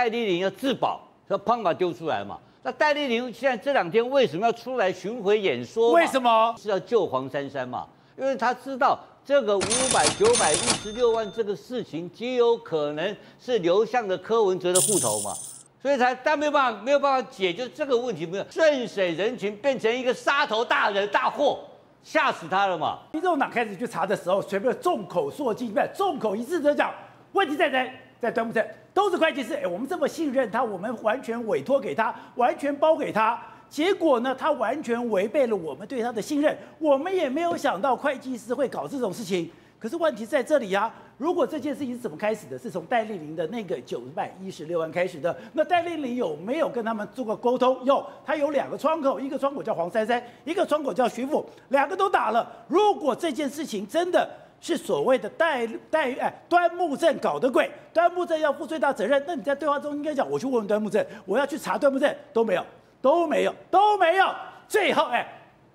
戴立林要自保，说砰把丢出来嘛。那戴立林现在这两天为什么要出来巡回演说？为什么是要救黄珊珊嘛？因为他知道这个五百九百一十六万这个事情极有可能是流向了柯文哲的户头嘛，所以才但没有办法没有办法解决这个问题，没有顺水人情变成一个杀头大人大祸，吓死他了嘛。民众党开始去查的时候，全部众口铄金，不众口一致的讲，问题在谁？在端木正，都是会计师。哎，我们这么信任他，我们完全委托给他，完全包给他。结果呢，他完全违背了我们对他的信任。我们也没有想到会计师会搞这种事情。可是问题在这里呀，如果这件事情是怎么开始的？是从戴丽玲的那个九百一十六万开始的。那戴丽玲有没有跟他们做过沟通？有，他有两个窗口，一个窗口叫黄珊珊，一个窗口叫徐富，两个都打了。如果这件事情真的是所谓的戴戴哎端木正搞的鬼，端木正要负最大责任，那你在对话中应该讲，我去问问端木正，我要去查端木正都没有。都没有，都没有。最后，哎，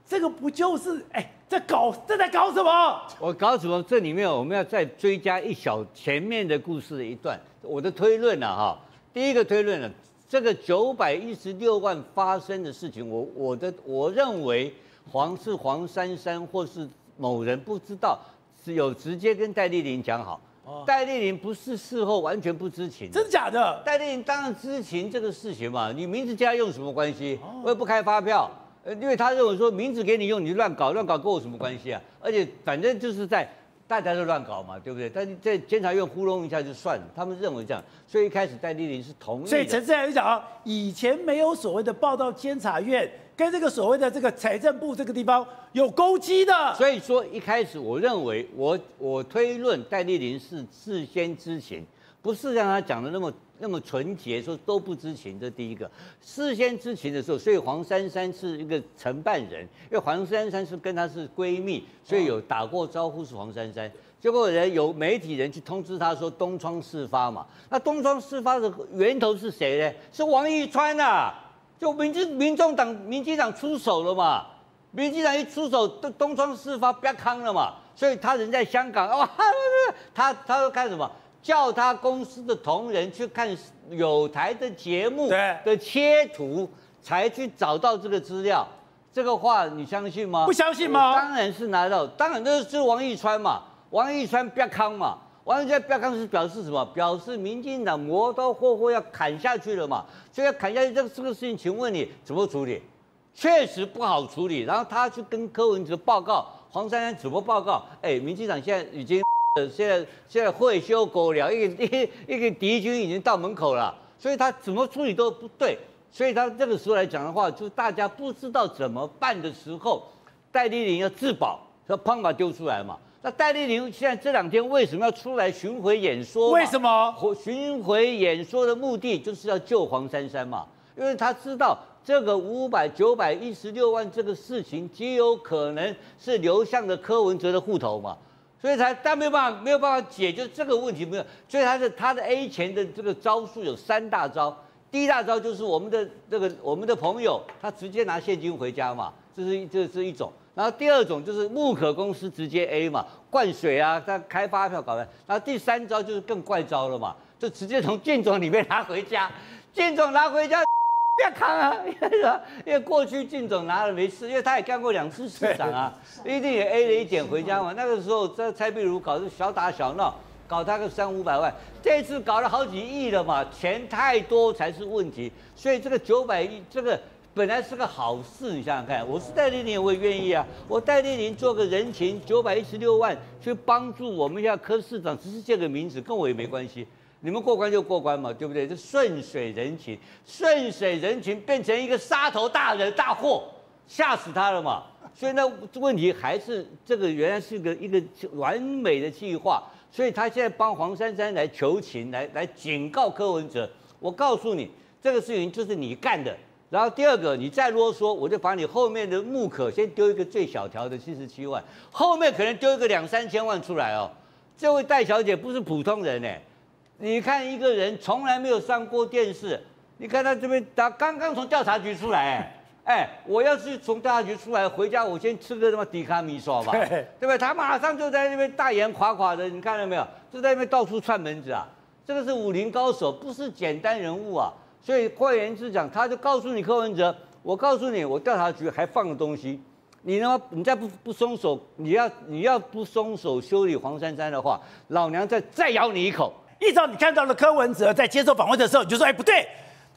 这个不就是哎，在搞，这在搞什么？我搞什么？这里面我们要再追加一小前面的故事的一段。我的推论呢，哈，第一个推论呢，这个九百一十六万发生的事情，我我的我认为黄是黄珊珊或是某人不知道，有直接跟戴丽玲讲好。戴丽玲不是事后完全不知情，真假的？戴丽玲当然知情这个事情嘛，你名字加用什么关系？我也不开发票，呃，因为他认为说名字给你用，你乱搞乱搞跟我什么关系啊？而且反正就是在大家都乱搞嘛，对不对？但是在监察院糊弄一下就算了，他们认为这样，所以一开始戴丽玲是同意。所以陈志来讲啊，以前没有所谓的报到监察院。跟这个所谓的这个财政部这个地方有勾稽的，所以说一开始我认为我我推论戴丽玲是事先知情，不是像他讲的那么那么纯洁，说都不知情。这第一个，事先知情的时候，所以黄珊珊是一个承办人，因为黄珊珊是跟她是闺蜜，所以有打过招呼是黄珊珊。结果人有媒体人去通知他说东窗事发嘛，那东窗事发的源头是谁呢？是王一川呐。就民进民众党、民进党出手了嘛？民进党一出手，东东窗事发，不要康了嘛。所以他人在香港，哇，他他说看什么？叫他公司的同仁去看有台的节目的切图，才去找到这个资料。这个话你相信吗？不相信吗？当然是拿到，当然这是王一川嘛，王一川不要康嘛。王一川不要看是表示什么？表示民进党磨刀霍霍要砍下去了嘛？所以要砍下去，这个这个事情，请问你怎么处理？确实不好处理。然后他去跟柯文哲报告，黄珊珊怎么报告？哎，民进党现在已经 现在现在会修狗粮，一个一一个敌军已经到门口了，所以他怎么处理都不对。所以他这个时候来讲的话，就大家不知道怎么办的时候，戴立林要自保，要砰把丢出来嘛。那戴丽玲现在这两天为什么要出来巡回演说？为什么？巡回演说的目的就是要救黄珊珊嘛，因为他知道这个五百九百一十六万这个事情极有可能是流向了柯文哲的户头嘛，所以才但没有办法没有办法解决这个问题没有，所以他的他的 A 钱的这个招数有三大招，第一大招就是我们的这个我们的朋友他直接拿现金回家嘛，这是这是一种。然后第二种就是木可公司直接 A 嘛，灌水啊，他开发票搞的。然后第三招就是更怪招了嘛，就直接从建总里面拿回家，建总拿回家，不要扛啊，因为过去靳总拿了没事，因为他也干过两次市长啊，一定也 A 了一点回家嘛。那个时候在蔡壁如搞是小打小闹，搞他个三五百万，这次搞了好几亿了嘛，钱太多才是问题，所以这个九百亿这个。本来是个好事，你想想看，我是戴立林，我也愿意啊。我戴立林做个人情，九百一十六万去帮助我们家柯市长，只是借个名字，跟我也没关系。你们过关就过关嘛，对不对？这顺水人情，顺水人情变成一个杀头大人大祸，吓死他了嘛。所以那问题还是这个原来是个一个完美的计划，所以他现在帮黄珊珊来求情，来来警告柯文哲。我告诉你，这个事情就是你干的。然后第二个，你再啰嗦，我就把你后面的木可先丢一个最小条的七十七万，后面可能丢一个两三千万出来哦。这位戴小姐不是普通人哎，你看一个人从来没有上过电视，你看他这边他刚刚从调查局出来哎，哎，我要是从调查局出来回家，我先吃个什么迪卡米索吧，对不对？他马上就在那边大言垮垮的，你看到没有？就在那边到处串门子啊。这个是武林高手，不是简单人物啊。所以换言之讲，他就告诉你柯文哲，我告诉你，我调查局还放了东西，你呢，你再不不松手，你要你要不松手修理黄珊珊的话，老娘再再咬你一口。一早你看到了柯文哲在接受访问的时候，你就说，哎，不对。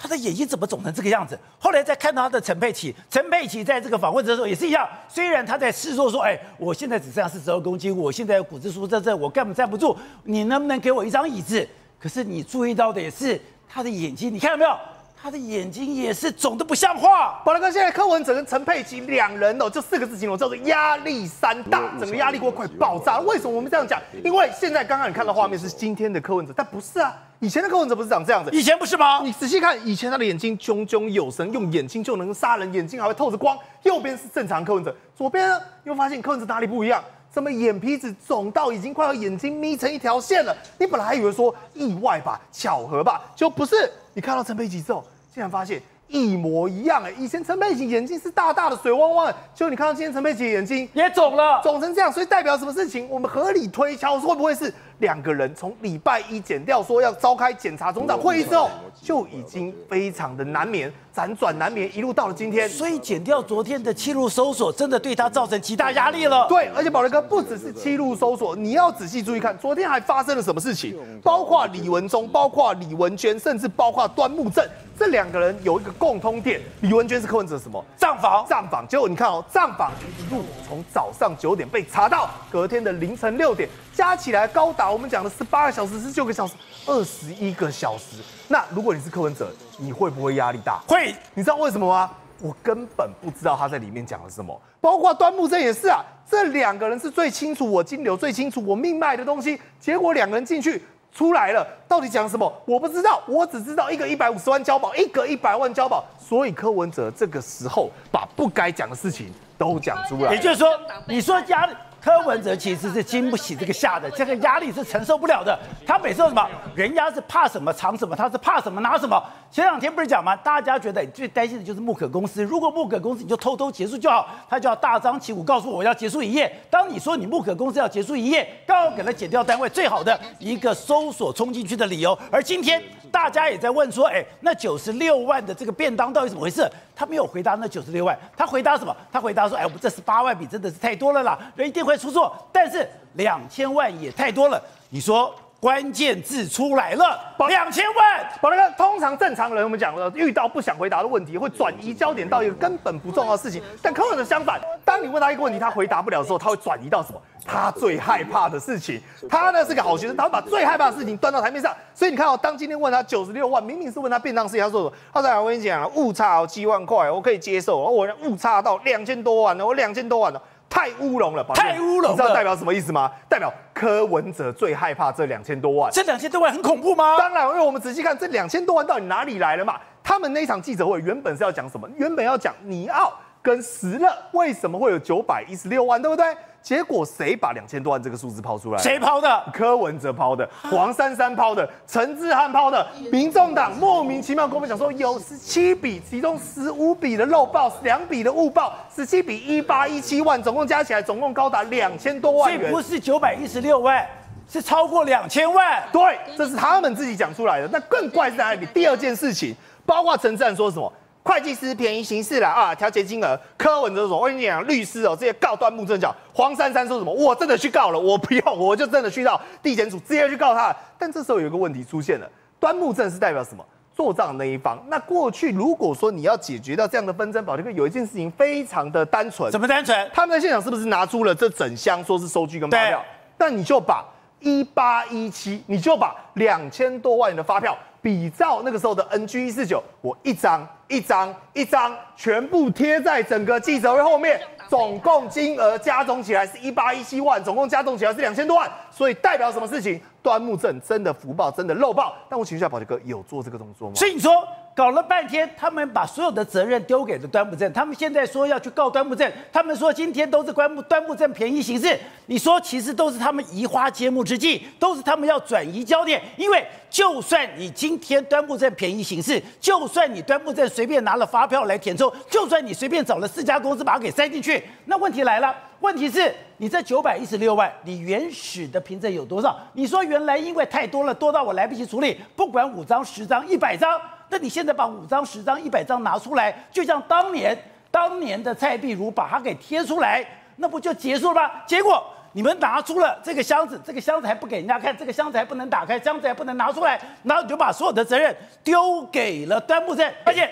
他的眼睛怎么肿成这个样子？后来再看到他的陈佩琪，陈佩琪在这个访问的时候也是一样。虽然他在示弱说：“哎，我现在只剩下四十二公斤，我现在骨质疏松症，我根本站不住。你能不能给我一张椅子？”可是你注意到的也是他的眼睛，你看到没有？他的眼睛也是肿的不像话。宝来哥，现在柯文哲跟陈佩琪两人哦，这四个字形容叫做压力山大，整个压力锅快爆炸。为什么我们这样讲？因为现在刚刚你看到画面是今天的柯文哲，但不是啊。以前的柯文哲不是长这样子，以前不是吗？你仔细看，以前他的眼睛炯炯有神，用眼睛就能杀人，眼睛还会透着光。右边是正常柯文哲，左边呢又发现柯文哲哪里不一样？怎么眼皮子肿到已经快要眼睛眯成一条线了？你本来还以为说意外吧，巧合吧，就不是。你看到陈佩琪之后，竟然发现。一模一样哎！以前陈佩琪眼睛是大大的水汪汪，就你看到今天陈佩琪眼睛也肿了，肿成这样，所以代表什么事情？我们合理推敲，会不会是两个人从礼拜一剪掉说要召开检察总长会议之后，就已经非常的难眠，辗转难眠，一路到了今天，所以剪掉昨天的七路搜索，真的对他造成极大压力了。对，而且宝雷哥不只是七路搜索，你要仔细注意看，昨天还发生了什么事情？包括李文忠，包括李文娟，甚至包括端木正。这两个人有一个共通点，李文娟是柯文哲什么账房？账房，结果你看哦，账房一路从早上九点被查到隔天的凌晨六点，加起来高达我们讲的十八个小时、十九个小时、二十一个小时。那如果你是柯文哲，你会不会压力大？会。你知道为什么吗？我根本不知道他在里面讲了什么，包括端木正也是啊。这两个人是最清楚我金流、最清楚我命脉的东西，结果两个人进去。出来了，到底讲什么？我不知道，我只知道一个一百五十万交保，一个一百万交保。所以柯文哲这个时候把不该讲的事情都讲出来，也就是说，你说压力。柯文哲其实是经不起这个吓的，这个压力是承受不了的。他每次说什么，人家是怕什么藏什么，他是怕什么拿什么。前两天不是讲吗？大家觉得最担心的就是木可公司。如果木可公司你就偷偷结束就好，他就要大张旗鼓告诉我要结束一夜。当你说你木可公司要结束一夜，刚好给了减掉单位最好的一个搜索冲进去的理由。而今天大家也在问说，哎，那九十六万的这个便当到底怎么回事？他没有回答那九十六万，他回答什么？他回答说，哎，我们这十八万笔真的是太多了啦，人一定会出错。但是两千万也太多了，你说？关键字出来了，两千万。宝大哥，通常正常人我们讲了，遇到不想回答的问题，会转移焦点到一个根本不重要的事情。但柯文哲相反，当你问他一个问题，他回答不了的时候，他会转移到什么？他最害怕的事情。他呢是个好学生，他会把最害怕的事情端到台面上。所以你看哦，当今天问他九十六万，明明是问他便当事情，他说什么？他说：“我跟你讲，误差七万块，我可以接受。我误差到两千多万了，我两千多万了。”太乌龙了，太乌龙，你知道代表什么意思吗？代表柯文哲最害怕这两千多万。这两千多万很恐怖吗？当然，因为我们仔细看这两千多万到底哪里来了嘛？他们那场记者会原本是要讲什么？原本要讲尼奥跟石勒为什么会有九百一十六万，对不对？结果谁把两千多万这个数字抛出来？谁抛的？柯文哲抛的，黄珊珊抛的，陈志汉抛的。民众党莫名其妙跟我们讲说有十七笔，其中十五笔的漏报，两笔的误报，十七笔一八一七万，总共加起来总共高达两千多万元。不是九百一十六万，是超过两千万。对，这是他们自己讲出来的。那更怪是在哪里？第二件事情，包括陈志汉说什么？会计师便宜行事了啊！调节金额，柯文哲说：“我跟你讲，律师哦，这些告端木正角。”黄珊珊说什么？我真的去告了，我不要，我就真的去到地检署直接去告他。但这时候有一个问题出现了，端木正是代表什么？做账的那一方。那过去如果说你要解决掉这样的纷争，保证哥有一件事情非常的单纯，怎么单纯？他们在现场是不是拿出了这整箱，说是收据跟发票？那你就把一八一七，你就把两千多万元的发票。比照那个时候的 NG 一四九，我一张一张一张全部贴在整个记者会后面，总共金额加总起来是一八一七万，总共加总起来是两千多万，所以代表什么事情？端木镇真的福报真的漏报，但我请问一下宝杰哥，有做这个动作吗？所以你说。搞了半天，他们把所有的责任丢给了端木正。他们现在说要去告端木正，他们说今天都是端木端木正便宜行事。你说其实都是他们移花接木之计，都是他们要转移焦点。因为就算你今天端木正便宜行事，就算你端木正随便拿了发票来填充，就算你随便找了四家公司把它给塞进去，那问题来了，问题是你这九百一十六万，你原始的凭证有多少？你说原来因为太多了，多到我来不及处理，不管五张、十张、一百张，那你现在把五张、十张、一百张拿出来，就像当年当年的蔡壁如把它给贴出来，那不就结束了吗？结果你们拿出了这个箱子，这个箱子还不给人家看，这个箱子还不能打开，箱子还不能拿出来，然后你就把所有的责任丢给了端木正，而且。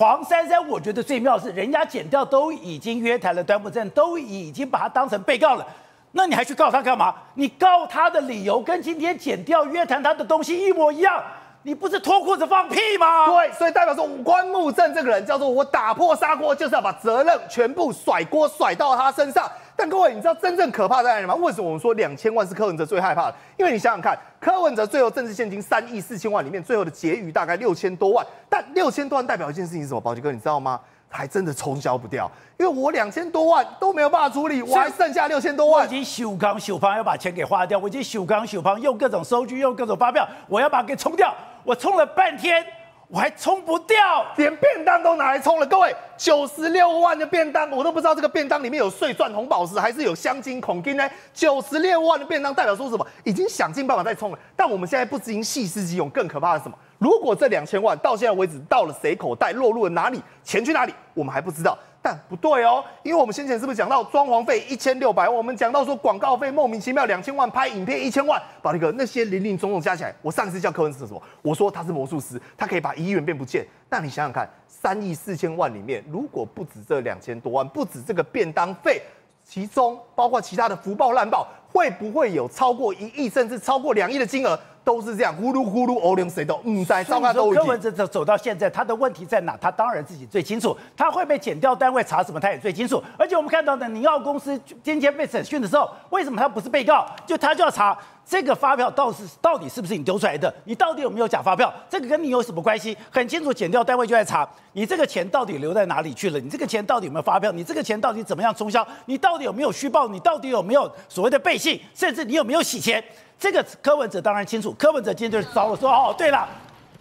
黄珊珊，我觉得最妙是，人家剪掉都已经约谈了端木正，都已经把他当成被告了，那你还去告他干嘛？你告他的理由跟今天剪掉约谈他的东西一模一样，你不是脱裤子放屁吗？对，所以代表说关木正这个人叫做我打破砂锅，就是要把责任全部甩锅甩到他身上。但各位，你知道真正可怕在哪里吗？为什么我们说两千万是柯文哲最害怕的？因为你想想看，柯文哲最后政治现金三亿四千万里面，最后的结余大概六千多万。但六千多万代表一件事情是什么？宝杰哥，你知道吗？还真的冲销不掉，因为我两千多万都没有办法处理，我还剩下六千多万。我已经修康修房要把钱给花掉，我已经修康修房用各种收据，用各种发票，我要把它给冲掉。我冲了半天。我还冲不掉，连便当都拿来冲了。各位，九十六万的便当，我都不知道这个便当里面有碎钻红宝石，还是有香精孔金呢？九十六万的便当代表说什么？已经想尽办法在冲了。但我们现在不仅细思极恐，更可怕的是什么？如果这两千万到现在为止到了谁口袋，落入了哪里，钱去哪里，我们还不知道。但不对哦，因为我们先前是不是讲到装潢费一千六百万？我们讲到说广告费莫名其妙两千万，拍影片一千万，把那个那些零零总总加起来，我上次叫柯文哲什么？我说他是魔术师，他可以把一亿元变不见。那你想想看，三亿四千万里面，如果不止这两千多万，不止这个便当费，其中包括其他的福报烂报，会不会有超过一亿甚至超过两亿的金额？都是这样，呼噜呼噜，欧连谁都嗯在照看都柯文哲走走到现在，他的问题在哪？他当然自己最清楚。他会被减掉单位查什么，他也最清楚。而且我们看到的宁奥公司今天被审讯的时候，为什么他不是被告？就他就要查这个发票到是到底是不是你丢出来的？你到底有没有假发票？这个跟你有什么关系？很清楚，减掉单位就在查你这个钱到底留在哪里去了？你这个钱到底有没有发票？你这个钱到底怎么样冲销？你到底有没有虚报？你到底有没有所谓的背信？甚至你有没有洗钱？这个柯文哲当然清楚，柯文哲今天就找我说：“哦，对了，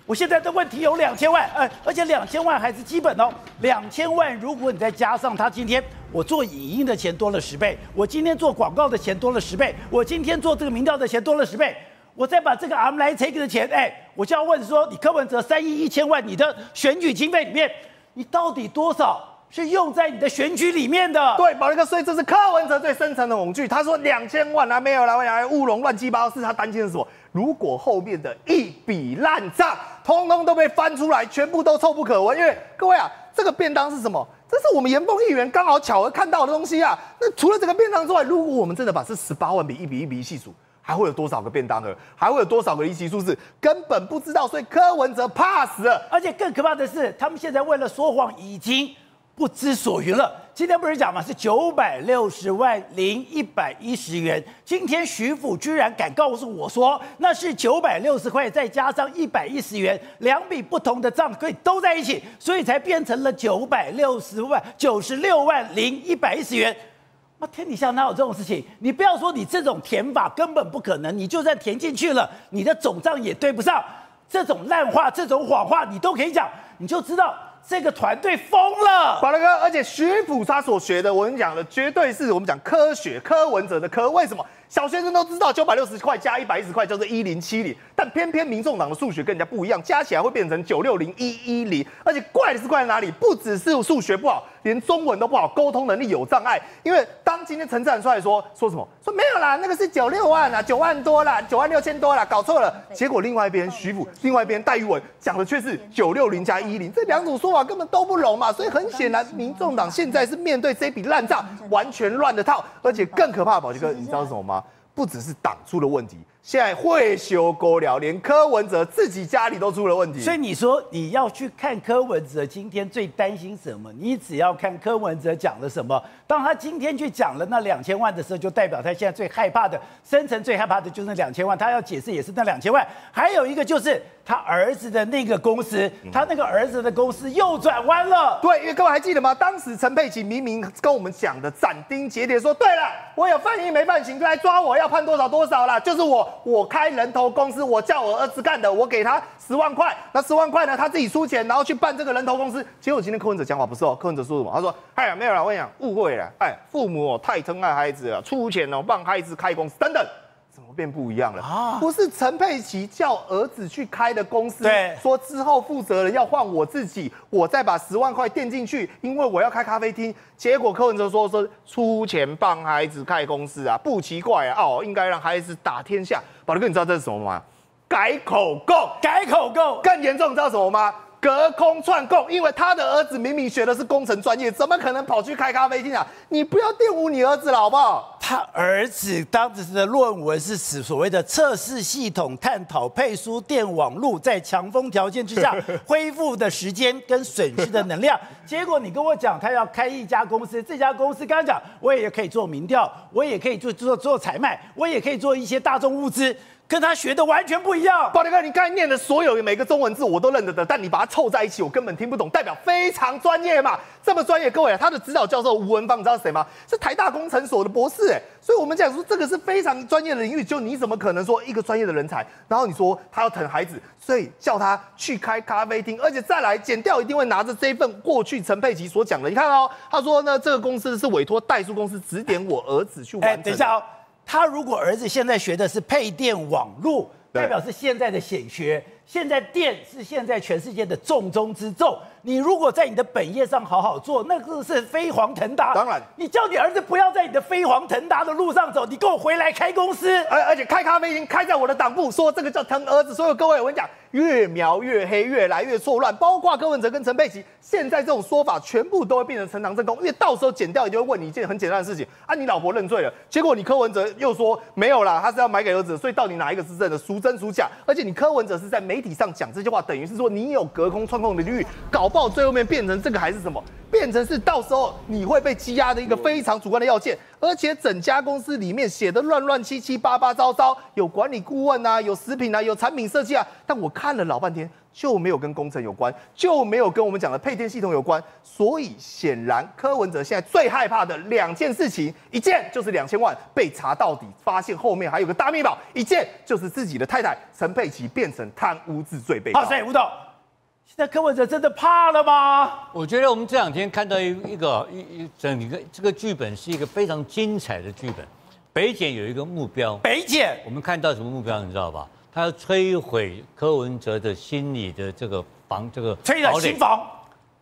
我现在的问题有两千万，呃，而且两千万还是基本哦。两千万，如果你再加上他今天我做影音的钱多了十倍，我今天做广告的钱多了十倍，我今天做这个民调的钱多了十倍，我再把这个 M 来 take 的钱，哎，我就要问说，你柯文哲三亿一千万，你的选举经费里面，你到底多少？”是用在你的选举里面的，对，保利哥，所以这是柯文哲最深层的恐惧。他说两千万啊，没有来，来乌龙乱七八糟，是他担心的什么？如果后面的一笔烂账，通通都被翻出来，全部都臭不可闻。因为各位啊，这个便当是什么？这是我们严凤议员刚好巧合看到的东西啊。那除了这个便当之外，如果我们真的把这十八万笔一笔一笔细数，还会有多少个便当盒？还会有多少个离奇数字？根本不知道。所以柯文哲怕死了。而且更可怕的是，他们现在为了说谎，已经。不知所云了。今天不是讲吗？是九百六十万零一百一十元。今天徐府居然敢告诉我说，那是九百六十块再加上一百一十元，两笔不同的账可以都在一起，所以才变成了九百六十万九十六万零一百一十元。那天底下哪有这种事情？你不要说你这种填法根本不可能，你就算填进去了，你的总账也对不上。这种烂话、这种谎话，你都可以讲，你就知道。这个团队疯了，华哥，而且徐府他所学的，我跟你讲的，绝对是我们讲科学科文哲的科。为什么？小学生都知道九百六十块加一百一十块叫做一零七零，但偏偏民众党的数学跟人家不一样，加起来会变成九六零一一零。而且怪的是怪在哪里？不只是数学不好，连中文都不好，沟通能力有障碍。因为当今天陈志远出来说说什么？说没有啦，那个是九六万啊，九万多啦，九万六千多啦，搞错了。结果另外一边徐府，另外一边戴玉文讲的却是九六零加一零，这两种说法根本都不拢嘛。所以很显然，民众党现在是面对这笔烂账，完全乱的套。而且更可怕的，宝杰哥，你知道是什么吗？不只是党出了问题。现在会修勾了，连柯文哲自己家里都出了问题。所以你说你要去看柯文哲今天最担心什么？你只要看柯文哲讲了什么。当他今天去讲了那两千万的时候，就代表他现在最害怕的、深层最害怕的就是那两千万。他要解释也是那两千万。还有一个就是他儿子的那个公司，他那个儿子的公司又转弯了。对，因为各位还记得吗？当时陈佩琪明明跟我们讲的斩钉截铁说，对了，我有犯意没犯行，就来抓我，要判多少多少啦。就是我，我开人头公司，我叫我儿子干的，我给他十万块，那十万块呢，他自己出钱，然后去办这个人头公司。结果今天柯文哲讲话不是哦，柯文哲说什么？他说，哎呀，没有啦，我跟你讲，误会了，哎，父母哦太疼爱孩子了，出钱哦帮孩子开公司等等。变不一样了啊？不是陈佩琪叫儿子去开的公司，对，说之后负责人要换我自己，我再把十万块垫进去，因为我要开咖啡厅。结果柯文哲说说出钱帮孩子开公司啊，不奇怪啊，哦，应该让孩子打天下。宝哥，你知道这是什么吗？改口供，改口供更严重，你知道什么吗？隔空串供，因为他的儿子明明学的是工程专业，怎么可能跑去开咖啡厅啊？你不要玷污你儿子了，好不好？他儿子当时的论文是指所谓的测试系统探讨配输电网路在强风条件之下 恢复的时间跟损失的能量。结果你跟我讲，他要开一家公司，这家公司刚刚讲，我也可以做民调，我也可以做做做采卖，我也可以做一些大众物资。跟他学的完全不一样，宝德哥，你刚才念的所有每个中文字我都认得的，但你把它凑在一起，我根本听不懂，代表非常专业嘛？这么专业，各位，他的指导教授吴文芳，你知道是谁吗？是台大工程所的博士，哎，所以我们讲说这个是非常专业的领域，就你怎么可能说一个专业的人才，然后你说他要疼孩子，所以叫他去开咖啡厅，而且再来剪掉，一定会拿着这份过去陈佩琪所讲的，你看哦，他说呢，这个公司是委托代书公司指点我儿子去完成。等一下哦。他如果儿子现在学的是配电网络，代表是现在的显学。现在电是现在全世界的重中之重。你如果在你的本业上好好做，那个是飞黄腾达。当然，你叫你儿子不要在你的飞黄腾达的路上走，你给我回来开公司。而而且开咖啡厅开在我的党部，说这个叫疼儿子。所有各位，我跟你讲，越描越黑，越来越错乱。包括柯文哲跟陈佩琪，现在这种说法全部都会变成呈堂证供，因为到时候剪掉，也就会问你一件很简单的事情：啊，你老婆认罪了，结果你柯文哲又说没有啦，他是要买给儿子，所以到底哪一个是真的？孰真孰假？而且你柯文哲是在媒体上讲这句话，等于是说你有隔空串控的领域，搞不好最后面变成。这个还是什么？变成是到时候你会被羁押的一个非常主观的要件，而且整家公司里面写的乱乱七七八八糟糟，有管理顾问啊，有食品啊，有产品设计啊，但我看了老半天就没有跟工程有关，就没有跟我们讲的配电系统有关，所以显然柯文哲现在最害怕的两件事情，一件就是两千万被查到底，发现后面还有个大密保，一件就是自己的太太陈佩琪变成贪污治罪被告。好，所以吴董。那柯文哲真的怕了吗？我觉得我们这两天看到一一个一一整个这个剧本是一个非常精彩的剧本。北检有一个目标，北检我们看到什么目标你知道吧？他要摧毁柯文哲的心理的这个房这个摧毁新房，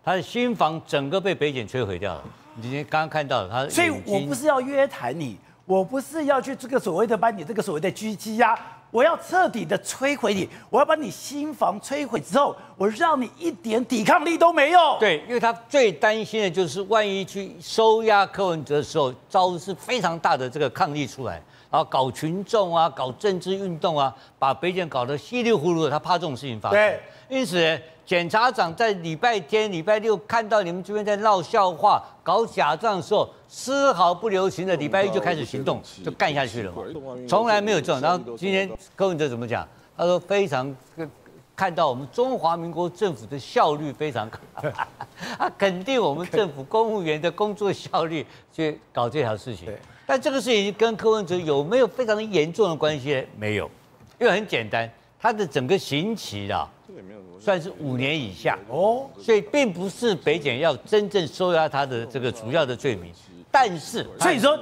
他的新房整个被北检摧毁掉了。你今天刚刚看到他，所以我不是要约谈你，我不是要去这个所谓的把你这个所谓的狙击呀。我要彻底的摧毁你，我要把你心房摧毁之后，我让你一点抵抗力都没有。对，因为他最担心的就是万一去收押柯文哲的时候，招是非常大的这个抗力出来，然后搞群众啊，搞政治运动啊，把北检搞得稀里糊涂的，他怕这种事情发生。对，因此。检察长在礼拜天、礼拜六看到你们这边在闹笑话、搞假账的时候，丝毫不留情的，礼拜一就开始行动，就干下去了。从来没有这种。然后今天柯文哲怎么讲？他说非常看到我们中华民国政府的效率非常高，他肯定我们政府公务员的工作效率去搞这条事情。但这个事情跟柯文哲有没有非常严重的关系？没有，因为很简单，他的整个刑期啊。算是五年以下。哦，所以并不是北检要真正收押他的这个主要的罪名，但是所以说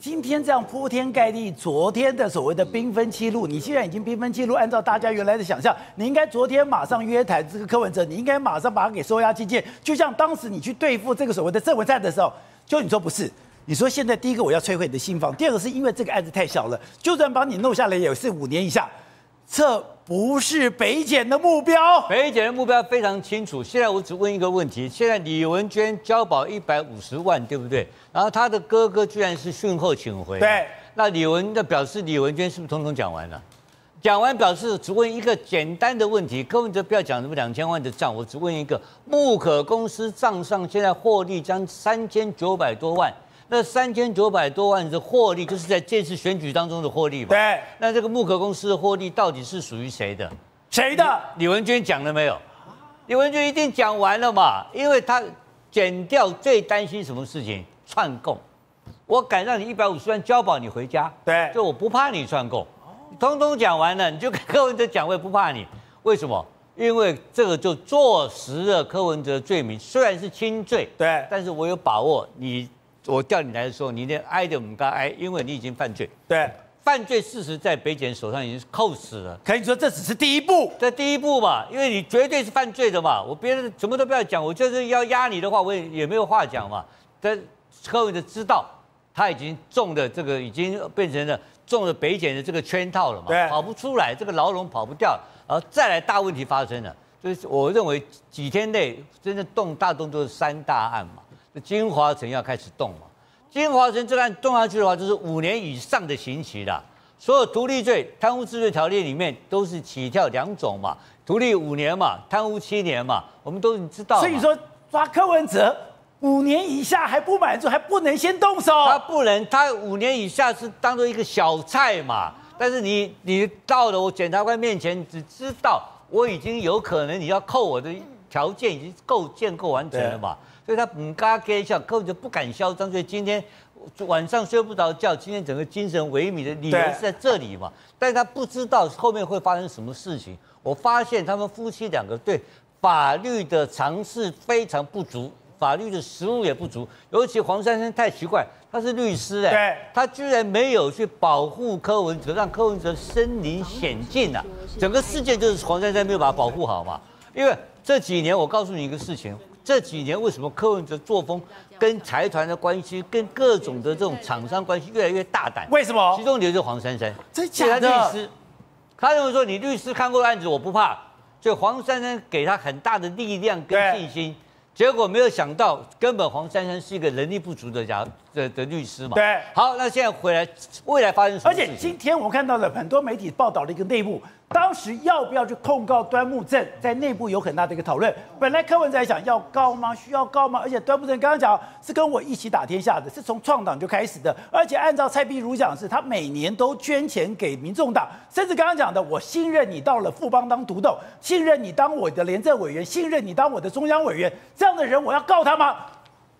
今天这样铺天盖地，昨天的所谓的兵分七路，你既然已经兵分七路，按照大家原来的想象，你应该昨天马上约谈这个柯文哲，你应该马上把他给收押进监，就像当时你去对付这个所谓的郑文灿的时候，就你说不是，你说现在第一个我要摧毁你的新房，第二个是因为这个案子太小了，就算把你弄下来也是五年以下，这。不是北检的目标，北检的目标非常清楚。现在我只问一个问题：现在李文娟交保一百五十万，对不对？然后他的哥哥居然是讯后请回，对。那李文的表示，李文娟是不是通通讲完了？讲完表示只问一个简单的问题，柯文哲不要讲什么两千万的账，我只问一个：木可公司账上现在获利将三千九百多万。那三千九百多万的获利，就是在这次选举当中的获利吧？对。那这个木可公司的获利到底是属于谁的？谁的？李文娟讲了没有？李文娟一定讲完了嘛，因为他减掉最担心什么事情？串供。我敢让你一百五十万交保你回家，对就我不怕你串供，通通讲完了，你就跟柯文哲讲，我也不怕你。为什么？因为这个就坐实了柯文哲罪名，虽然是轻罪，对但是我有把握，你我调你来的时候，你连挨的不该挨，因为你已经犯罪，对。犯罪事实在北检手上已经扣死了。可以说这只是第一步，这第一步嘛，因为你绝对是犯罪的嘛，我别人什么都不要讲，我就是要压你的话，我也也没有话讲嘛。但柯文哲知道他已经中的这个已经变成了中了北检的这个圈套了嘛，对。跑不出来，这个牢笼跑不掉，然后再来大问题发生了，就是我认为几天内真正动大动作是三大案嘛，这金华城要开始动嘛。金华城这个案动下去的话，就是五年以上的刑期了。所有独立罪、贪污治罪条例里面都是起跳两种嘛，独立五年嘛，贪污七年嘛，我们都知道。所以说抓柯文哲五年以下还不满足，还不能先动手。他不能，他五年以下是当做一个小菜嘛。但是你你到了我检察官面前，只知道我已经有可能你要扣我的条件已经够建构完成了嘛，所以他不敢给笑，根本就不敢嚣张。所以今天晚上睡不着觉，今天整个精神萎靡的理由是在这里嘛。但是他不知道后面会发生什么事情。我发现他们夫妻两个对法律的常识非常不足，法律的实务也不足。尤其黄珊珊太奇怪，她是律师哎、对他居然没有去保护柯文哲，让柯文哲身临险境啊！整个事件就是黄珊珊没有把他保护好嘛。因为这几年，我告诉你一个事情，这几年为什么柯文哲作风跟财团的关系，跟各种的这种厂商关系越来越大胆？为什么其？中就是黄珊珊，这假律师，他认为说你律师看过的案子我不怕，所以黄珊珊给他很大的力量跟信心。结果没有想到，根本黄珊珊是一个能力不足的家的的律师嘛。对好，那现在回来，未来发生什么而且？今天我看到了很多媒体报道的一个内幕，当时要不要去控告端木正，在内部有很大的一个讨论。本来柯文哲想要告吗？需要告吗？而且端木正刚刚讲是跟我一起打天下的，是从创党就开始的，而且按照蔡壁如讲是，他每年都捐钱给民众党，甚至刚刚讲的，我信任你到了富邦当独斗，信任你当我的廉政委员，信任你当我的中央委员，这样的人我要告他吗？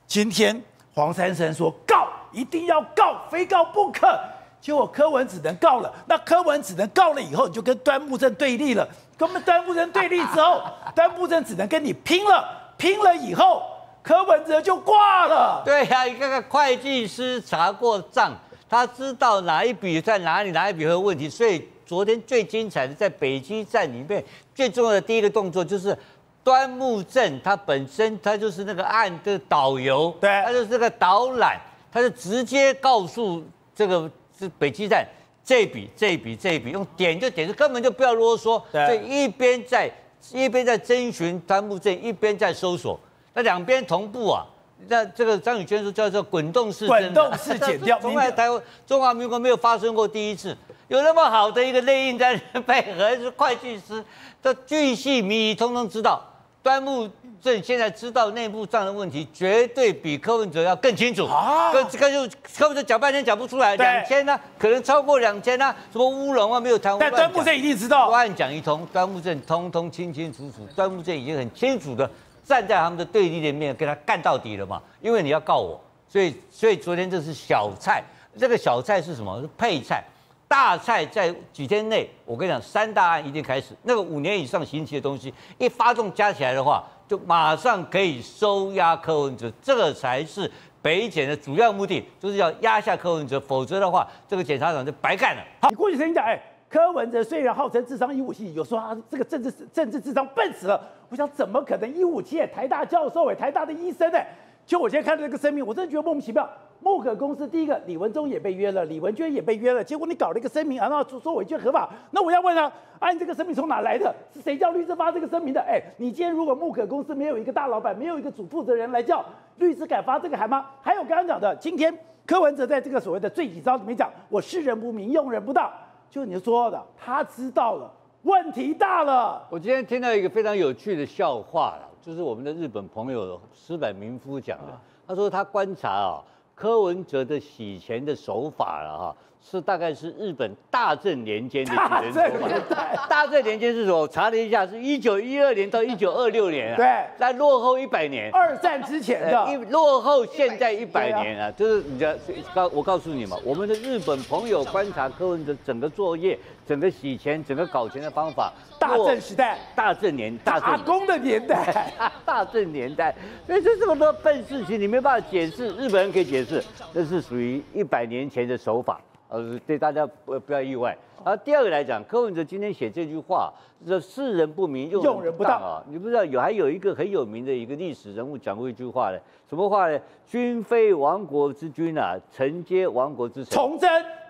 今天黄珊珊说告，一定要告，非告不可。结果柯文只能告了，那柯文只能告了以后，你就跟端木正对立了。跟端木正对立之后，端木正只能跟你拼了，拼了以后，柯文哲就挂了。对呀、你看看会计师查过账，他知道哪一笔在哪里，哪一笔会有问题。所以昨天最精彩的在北基站里面，最重要的第一个动作就是端木正他本身他就是那个案的导游，对他就是这个导览，他就直接告诉这个这北基站。这笔、这笔、这笔，用点就点，根本就不要啰嗦。对所以一边在一边在征询端木正，一边在搜索，那两边同步啊。那这个张宇娟说叫做滚动式滚动式剪掉 从来台湾中华民国没有发生过第一次，有那么好的一个内应在配合，是会计师的巨细靡遗，通通知道。端木正现在知道内部账的问题，绝对比柯文哲要更清楚啊跟这就柯文哲讲半天讲不出来，对两千呢，可能超过两千呢，什么乌龙啊，没有贪污。但端木正一定知道，乱讲一通，端木正通通清清楚楚，端木正已经很清楚的站在他们的对立的面，跟他干到底了嘛。因为你要告我，所以所以昨天这是小菜，这个小菜是什么？是配菜。大菜在几天内，我跟你讲，三大案一定开始。那个五年以上刑期的东西一发动加起来的话，就马上可以收押柯文哲，这个才是北检的主要目的，就是要压下柯文哲，否则的话，这个检察长就白干了。好，你过去曾经讲，哎，柯文哲虽然号称智商一五七，有说他这个政治政治智商笨死了。我想怎么可能一五七？台大教授，哎，台大的医生，哎，就我现在看到这个声明，我真的觉得莫名其妙。木可公司第一个李文忠也被约了，李文娟也被约了，结果你搞了一个声明，然后说说我一句合法，那我要问啊，啊，你这个声明从哪来的？是谁叫律师发这个声明的？哎，你今天如果木可公司没有一个大老板，没有一个主负责人来叫律师敢发这个函吗？还有刚刚讲的，今天柯文哲在这个所谓的罪己招里面讲，我识人不明，用人不当，就你说的，他知道了，问题大了。我今天听到一个非常有趣的笑话了，就是我们的日本朋友石柏明夫讲的。他说他观察啊，柯文哲的洗钱的手法了哈，是大概是日本大正年间的几人。大正年间是什么？我查了一下，是一九一二年到一九二六年啊。对，在落后一百年。二战之前的，一落后现在一百年啊，就是你的告我告诉你嘛，我们的日本朋友观察柯文哲整个作业、整个洗钱、整个搞钱的方法。大正时代，大正年，大正工的年代，大正年代，所以这这么多笨事情，你没办法解释，日本人可以解释，这是属于一百年前的手法。呃，对大家不不要意外。然后第二个来讲，柯文哲今天写这句话，这世人不明，用人不当啊。你不知道有还有一个很有名的一个历史人物讲过一句话呢？什么话呢？君非亡国之君啊，臣皆亡国之臣。崇祯，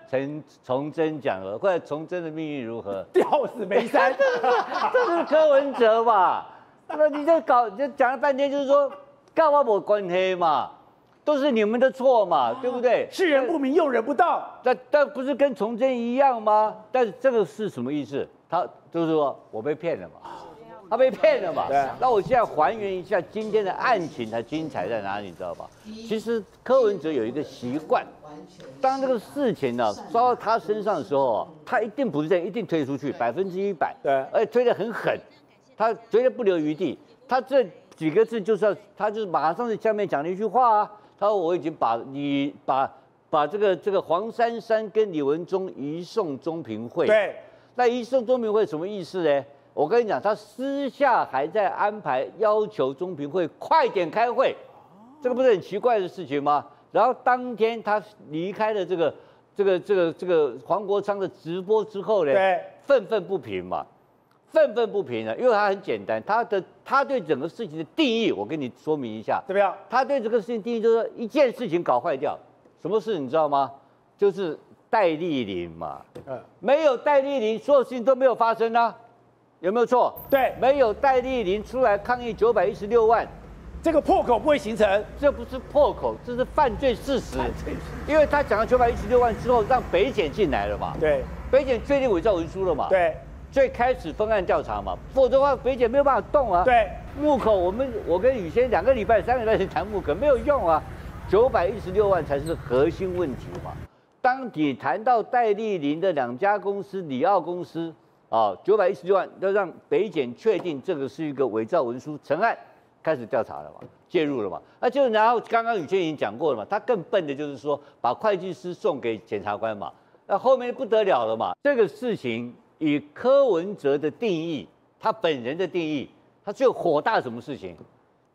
陈崇祯讲了，后来崇祯的命运如何？吊死眉山。这是柯文哲嘛？那你这搞，就讲了半天，就是说，干我没关黑嘛？都是你们的错嘛，对不对？是人不明，用人不当。但但不是跟崇祯一样吗？但是这个是什么意思？他就是说我被骗了嘛，他被骗了嘛。对。那我现在还原一下今天的案情，它精彩在哪里？你知道吧？其实柯文哲有一个习惯，当这个事情呢抓到他身上的时候，他一定不是这样，一定推出去百分之一百。对。而且推得很狠，他绝对不留余地。他这几个字就是要，他就是马上在下面讲了一句话啊。他说：“我已经把你把把这个这个黄珊珊跟李文忠移送中评会。对，那移送中评会什么意思呢？我跟你讲，他私下还在安排要求中评会快点开会，这个不是很奇怪的事情吗？然后当天他离开了这个这个这个这个黄国昌的直播之后呢，对，愤愤不平嘛。”愤愤不平的，因为他很简单，他的他对整个事情的定义，我跟你说明一下，怎么样？他对这个事情定义就是一件事情搞坏掉，什么事你知道吗？就是戴丽玲嘛，嗯，没有戴丽玲，所有事情都没有发生啊，有没有错？对，没有戴丽玲出来抗议九百一十六万，这个破口不会形成，这不是破口，这是犯罪事实，因为他讲了九百一十六万之后，让北检进来了嘛，对，北检确定伪造文书了嘛，对。最开始分案调查嘛，否则的话北检没有办法动啊。对，木口我们我跟宇轩两个礼拜、三个礼拜前谈木口没有用啊，九百一十六万才是核心问题嘛。当你谈到戴丽玲的两家公司、里奥公司啊，九百一十六万要让北检确定这个是一个伪造文书成案，开始调查了嘛，介入了嘛。那就然后刚刚宇轩已经讲过了嘛，他更笨的就是说把会计师送给检察官嘛，那后面不得了了嘛，这个事情。以柯文哲的定义，他本人的定义，他最火大什么事情？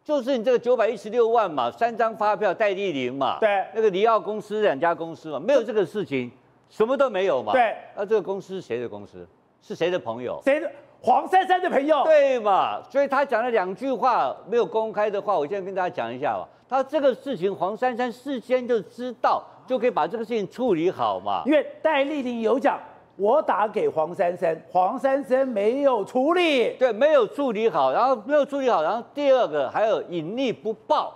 就是你这个九百一十六万嘛，三张发票代替零嘛，对，那个尼奥公司两家公司嘛，没有这个事情，什么都没有嘛，对，那这个公司是谁的公司？是谁的朋友？谁的？黄珊珊的朋友？对嘛？所以他讲了两句话没有公开的话，我现在跟大家讲一下吧。他这个事情黄珊珊事先就知道，就可以把这个事情处理好嘛。因为戴丽玲有讲。我打给黄珊珊，黄珊珊没有处理，对，没有处理好，然后没有处理好，然后第二个还有隐匿不报，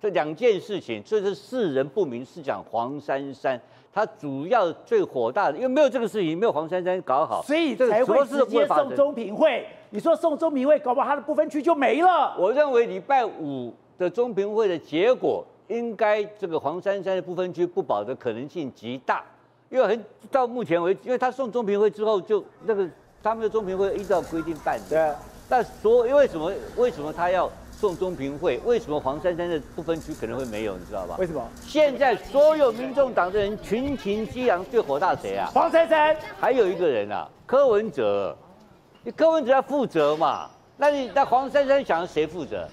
这两件事情，这是世人不明，是讲黄珊珊，他主要最火大的，因为没有这个事情，没有黄珊珊搞好，所以才会直接送中评会。你说送中评会，搞不好他的不分区就没了。我认为礼拜五的中评会的结果，应该这个黄珊珊的不分区不保的可能性极大。因为很到目前为止，因为他送中评会之后，就那个他们的中评会依照规定办。对。但所因为什么？为什么他要送中评会？为什么黄珊珊的不分区可能会没有？你知道吧？为什么？现在所有民众党的人群情激昂，最火大谁啊？黄珊珊。还有一个人啊，柯文哲。你柯文哲要负责嘛？那你那黄珊珊想要谁负责？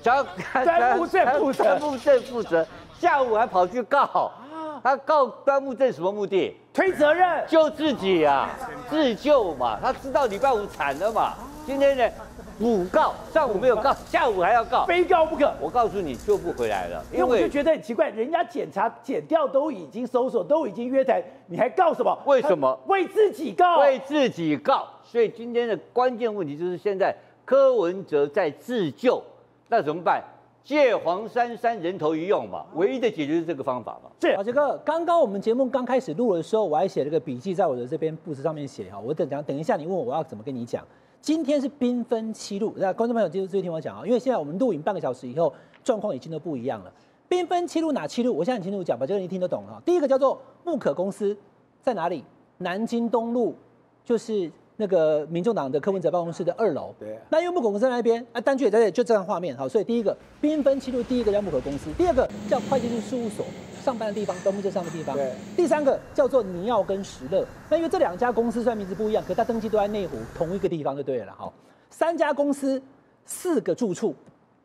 想要詹富正负责。端木正负责。下午还跑去告。他告端木正什么目的？推责任，救自己啊，自救嘛。他知道礼拜五惨了嘛。今天呢，补告，上午没有告，下午还要告，非告不可。我告诉你，救不回来了。因为我就觉得很奇怪，人家检查、检调都已经搜索，都已经约谈，你还告什么？为什么？为自己告，为自己告。所以今天的关键问题就是，现在柯文哲在自救，那怎么办？借黄珊珊人头一用嘛，唯一的解决是这个方法嘛。是啊，杰哥，刚刚我们节目刚开始录的时候，我还写了个笔记在我的这边布置上面写哈。我等等等一下，你问我我要怎么跟你讲。今天是兵分七路，那观众朋友就注意听我讲啊，因为现在我们录影半个小时以后，状况已经都不一样了。兵分七路哪七路？我现在很清楚讲，把这个你听得懂哈。第一个叫做不可公司，在哪里？南京东路，就是那个民众党的柯文哲办公室的二楼。对那因为木果公司在那边，啊，单据也在这里，就这张画面。好，所以第一个缤纷七路，第一个叫木口公司，第二个叫会计师事务所上班的地方，端木镇上的地方。对第三个叫做尼奥跟石乐。那因为这两家公司虽然名字不一样，可它登记都在内湖同一个地方就对了。好，三家公司四个住处。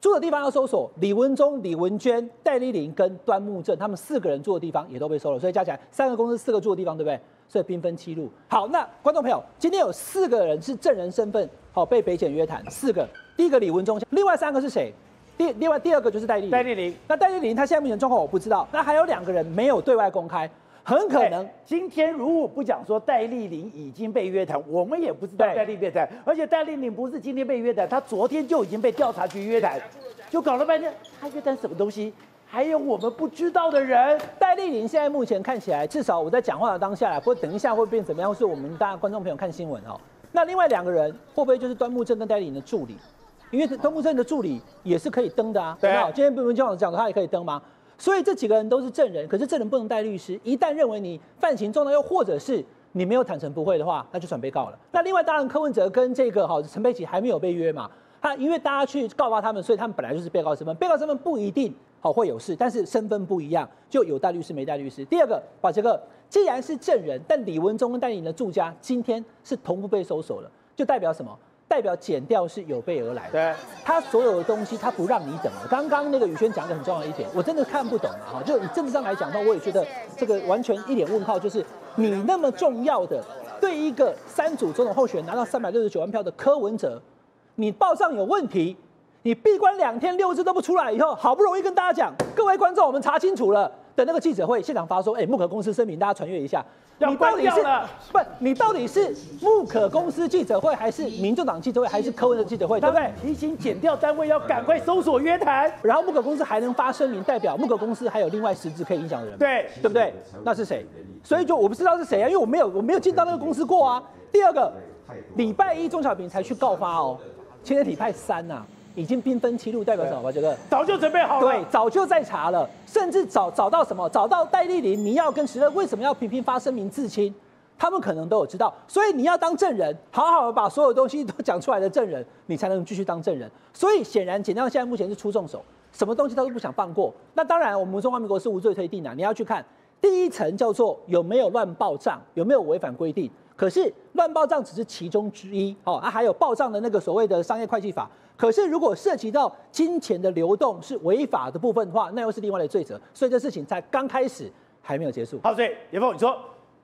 住的地方要搜索李文忠、李文娟、戴丽玲跟端木正，他们四个人住的地方也都被搜了，所以加起来三个公司四个住的地方，对不对？所以兵分七路。好，那观众朋友，今天有四个人是证人身份，好被北检约谈，四个。第一个李文忠，另外三个是谁？第另外第二个就是戴丽。戴丽玲。那戴丽玲她现在目前状况我不知道，那还有两个人没有对外公开，很可能哎今天如果不讲说戴丽玲已经被约谈，我们也不知道戴丽被约谈，而且戴丽玲不是今天被约谈，她昨天就已经被调查局约谈，就搞了半天，她约谈什么东西？还有我们不知道的人，戴丽玲现在目前看起来，至少我在讲话的当下，不过等一下会变怎么样，是我们大家观众朋友看新闻哦。那另外两个人会不会就是端木正跟戴丽玲的助理？因为端木正的助理也是可以登的啊，对啊今天不文讲讲的他也可以登吗？所以这几个人都是证人，可是证人不能带律师，一旦认为你犯行重大，又或者是你没有坦诚不讳的话，那就算被告了。那另外当然柯文哲跟这个哈陈佩琪还没有被约嘛，他因为大家去告发他们，所以他们本来就是被告身份，被告身份不一定好会有事，但是身份不一样，就有带律师没带律师。第二个，把这个既然是证人，但李文忠跟戴丽玲的住家今天是同步被搜索了，就代表什么？代表减掉是有备而来的。对，他所有的东西他不让你等了。刚刚那个宇轩讲的很重要的一点，我真的看不懂啊！哈，就以政治上来讲的话，我也觉得这个完全一脸问号，就是你那么重要的对一个三组总统候选人拿到三百六十九万票的柯文哲，你报上有问题，你闭关两天六日都不出来以后，好不容易跟大家讲，各位观众，我们查清楚了。等那个记者会现场发说，哎、木可公司声明，大家传阅一下。要你到底是不？你到底是木可公司记者会，还是民众党记者会，还是柯文哲记者会，对不对？提醒减掉单位要赶快搜索约谈。然后木可公司还能发声明，代表木可公司还有另外实质可以影响的人，对对不对？那是谁？所以就我不知道是谁啊，因为我没有我没有进到那个公司过啊。第二个，礼拜一钟小平才去告发哦，今天礼拜三呐、已经兵分七路，代表什么？这个早就准备好了。对，早就在查了，甚至找找到什么？找到戴丽玲、尼奥跟石乐为什么要频频发声明自清？他们可能都有知道，所以你要当证人，好好的把所有东西都讲出来的证人，你才能继续当证人。所以显然，检调现在目前是出重手，什么东西他都不想放过。那当然，我们中华民国是无罪推定啊，你要去看第一层叫做有没有乱报账，有没有违反规定。可是乱报账只是其中之一，哦啊，还有报账的那个所谓的商业会计法。可是如果涉及到金钱的流动是违法的部分的话，那又是另外的罪责。所以这事情才刚开始，还没有结束。好，所以严峰，你说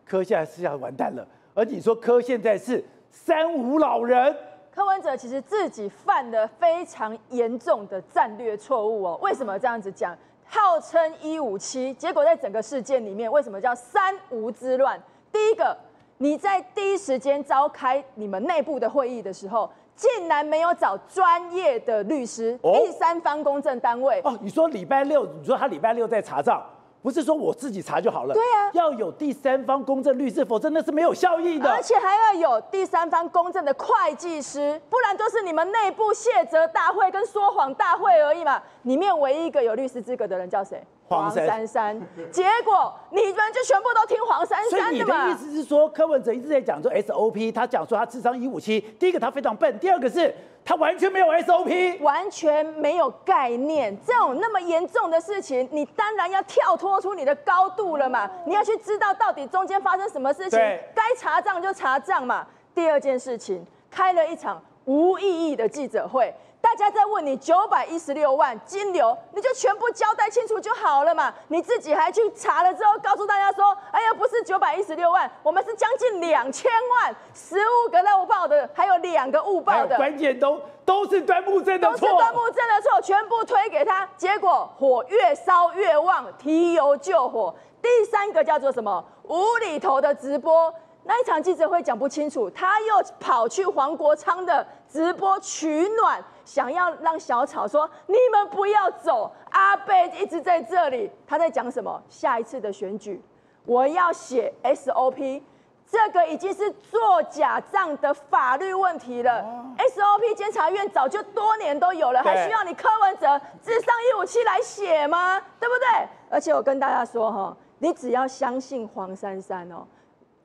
柯现在是要完蛋了，而你说柯现在是三无老人，柯文哲其实自己犯了非常严重的战略错误哦。为什么这样子讲？号称一五七，结果在整个事件里面，为什么叫三无之乱？第一个，你在第一时间召开你们内部的会议的时候，竟然没有找专业的律师，哦第三方公证单位。哦，你说礼拜六，你说他礼拜六在查账，不是说我自己查就好了，对啊要有第三方公证律师，否则那是没有效益的。而且还要有第三方公证的会计师，不然就是你们内部卸责大会跟说谎大会而已嘛。里面唯一一个有律师资格的人叫谁？黄珊珊珊。结果你们就全部都听黄珊所以你的意珊的嘛。思是说，柯文哲一直在讲说 SOP，他讲说他智商一五七，第一个他非常笨，第二个是他完全没有 SOP。完全没有概念，这种那么严重的事情，你当然要跳脱出你的高度了嘛。你要去知道到底中间发生什么事情对，该查账就查账嘛。第二件事情，开了一场无意义的记者会，大家在问你九百一十六万金流，你就全部交代清楚就好了嘛。你自己还去查了之后，告诉大家说，哎呀，不是九百一十六万，我们是将近两千万，十五个漏报的，还有两个误报的。关键都都是端木正的都是错，端木正的错，全部推给他，结果火越烧越旺，提油救火。第三个叫做什么？无厘头的直播，那一场记者会讲不清楚，他又跑去黄国昌的直播取暖，想要让小草说你们不要走，阿贝一直在这里。他在讲什么？下一次的选举，我要写 SOP。这个已经是做假账的法律问题了。SOP 监察院早就多年都有了，对还需要你柯文哲智商一五七来写吗？对不对？而且我跟大家说哈，你只要相信黄珊珊哦，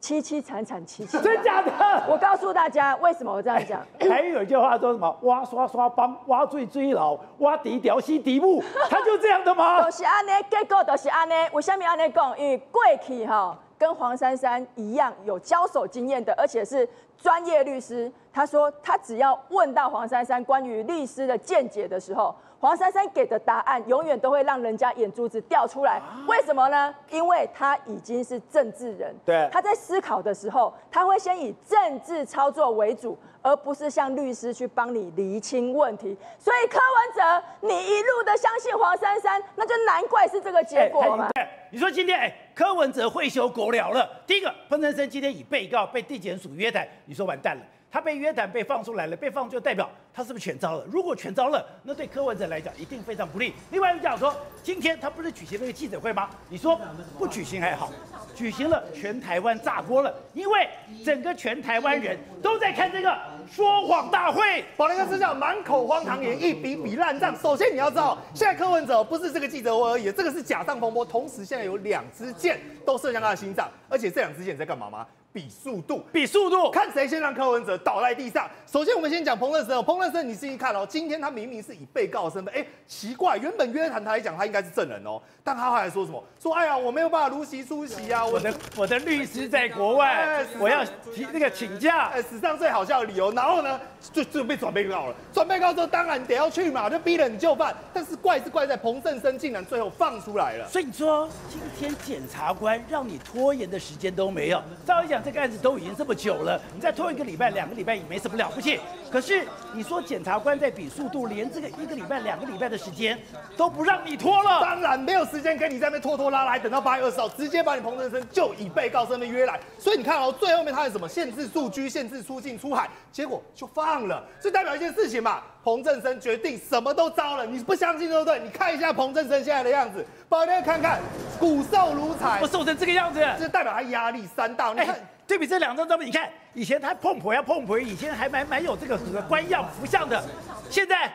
凄凄惨惨戚戚。真假的？我告诉大家为什么我这样讲。还有一句话说什么？挖刷刷帮，挖最追老，挖底屌西底部，他就这样的吗？都是安尼，结果都是安尼。为什么安尼讲？因为过去哈跟黄珊珊一样有交手经验的，而且是专业律师。他说他只要问到黄珊珊关于律师的见解的时候。黄珊珊给的答案永远都会让人家眼珠子掉出来，为什么呢？因为他已经是政治人，对，他在思考的时候，他会先以政治操作为主，而不是像律师去帮你厘清问题。所以柯文哲，你一路的相信黄珊珊，那就难怪是这个结果嘛。对，你说今天哎，柯文哲会修狗了了。第一个，彭先生今天以被告被地检署约谈，你说完蛋了。他被约谈被放出来了，被放就代表他是不是全招了？如果全招了，那对柯文哲来讲一定非常不利。另外一讲说，今天他不是举行那个记者会吗？你说不举行还好，举行了全台湾炸锅了，因为整个全台湾人都在看这个说谎大会。宝林哥是叫满口荒唐言，一笔笔烂账。首先你要知道，现在柯文哲不是这个记者会而已，这个是假账风波，同时现在有两支箭都射向他的心脏，而且这两支箭在干嘛吗？比速度，比速度，看谁先让柯文哲倒在地上。首先，我们先讲彭乐生。彭乐生，你仔细看哦，今天他明明是以被告的身份，哎，奇怪，原本约谈他来讲，他应该是证人哦，但他后来说什么？说，哎呀，我没有办法如期出席啊，我的我的律师在国外，我要提那个请假。哎，史上最好笑的理由。然后呢，就就被转被告了。转被告之后，当然得要去嘛，就逼着你就范。但是怪是怪在彭正生竟然最后放出来了。所以你说，今天检察官让你拖延的时间都没有。照理讲，这个案子都已经这么久了，你再拖一个礼拜、两个礼拜也没什么了不起。可是你说检察官在比速度，连这个一个礼拜、两个礼拜的时间都不让你拖了，当然没有时间跟你在那边拖拖拉拉，等到八月二十号直接把你彭正生就以被告身份约来。所以你看哦，最后面他有什么？限制住居、限制出境出海，结果就放了。这代表一件事情嘛，彭正生决定什么都招了。你不相信对不对？你看一下彭正生现在的样子，宝亮看看，骨瘦如柴，我瘦成这个样子，这代表他压力山大。你看。对比这两张照片，你看以前他碰婆要碰婆，以前还蛮蛮有这个官样福相的，现在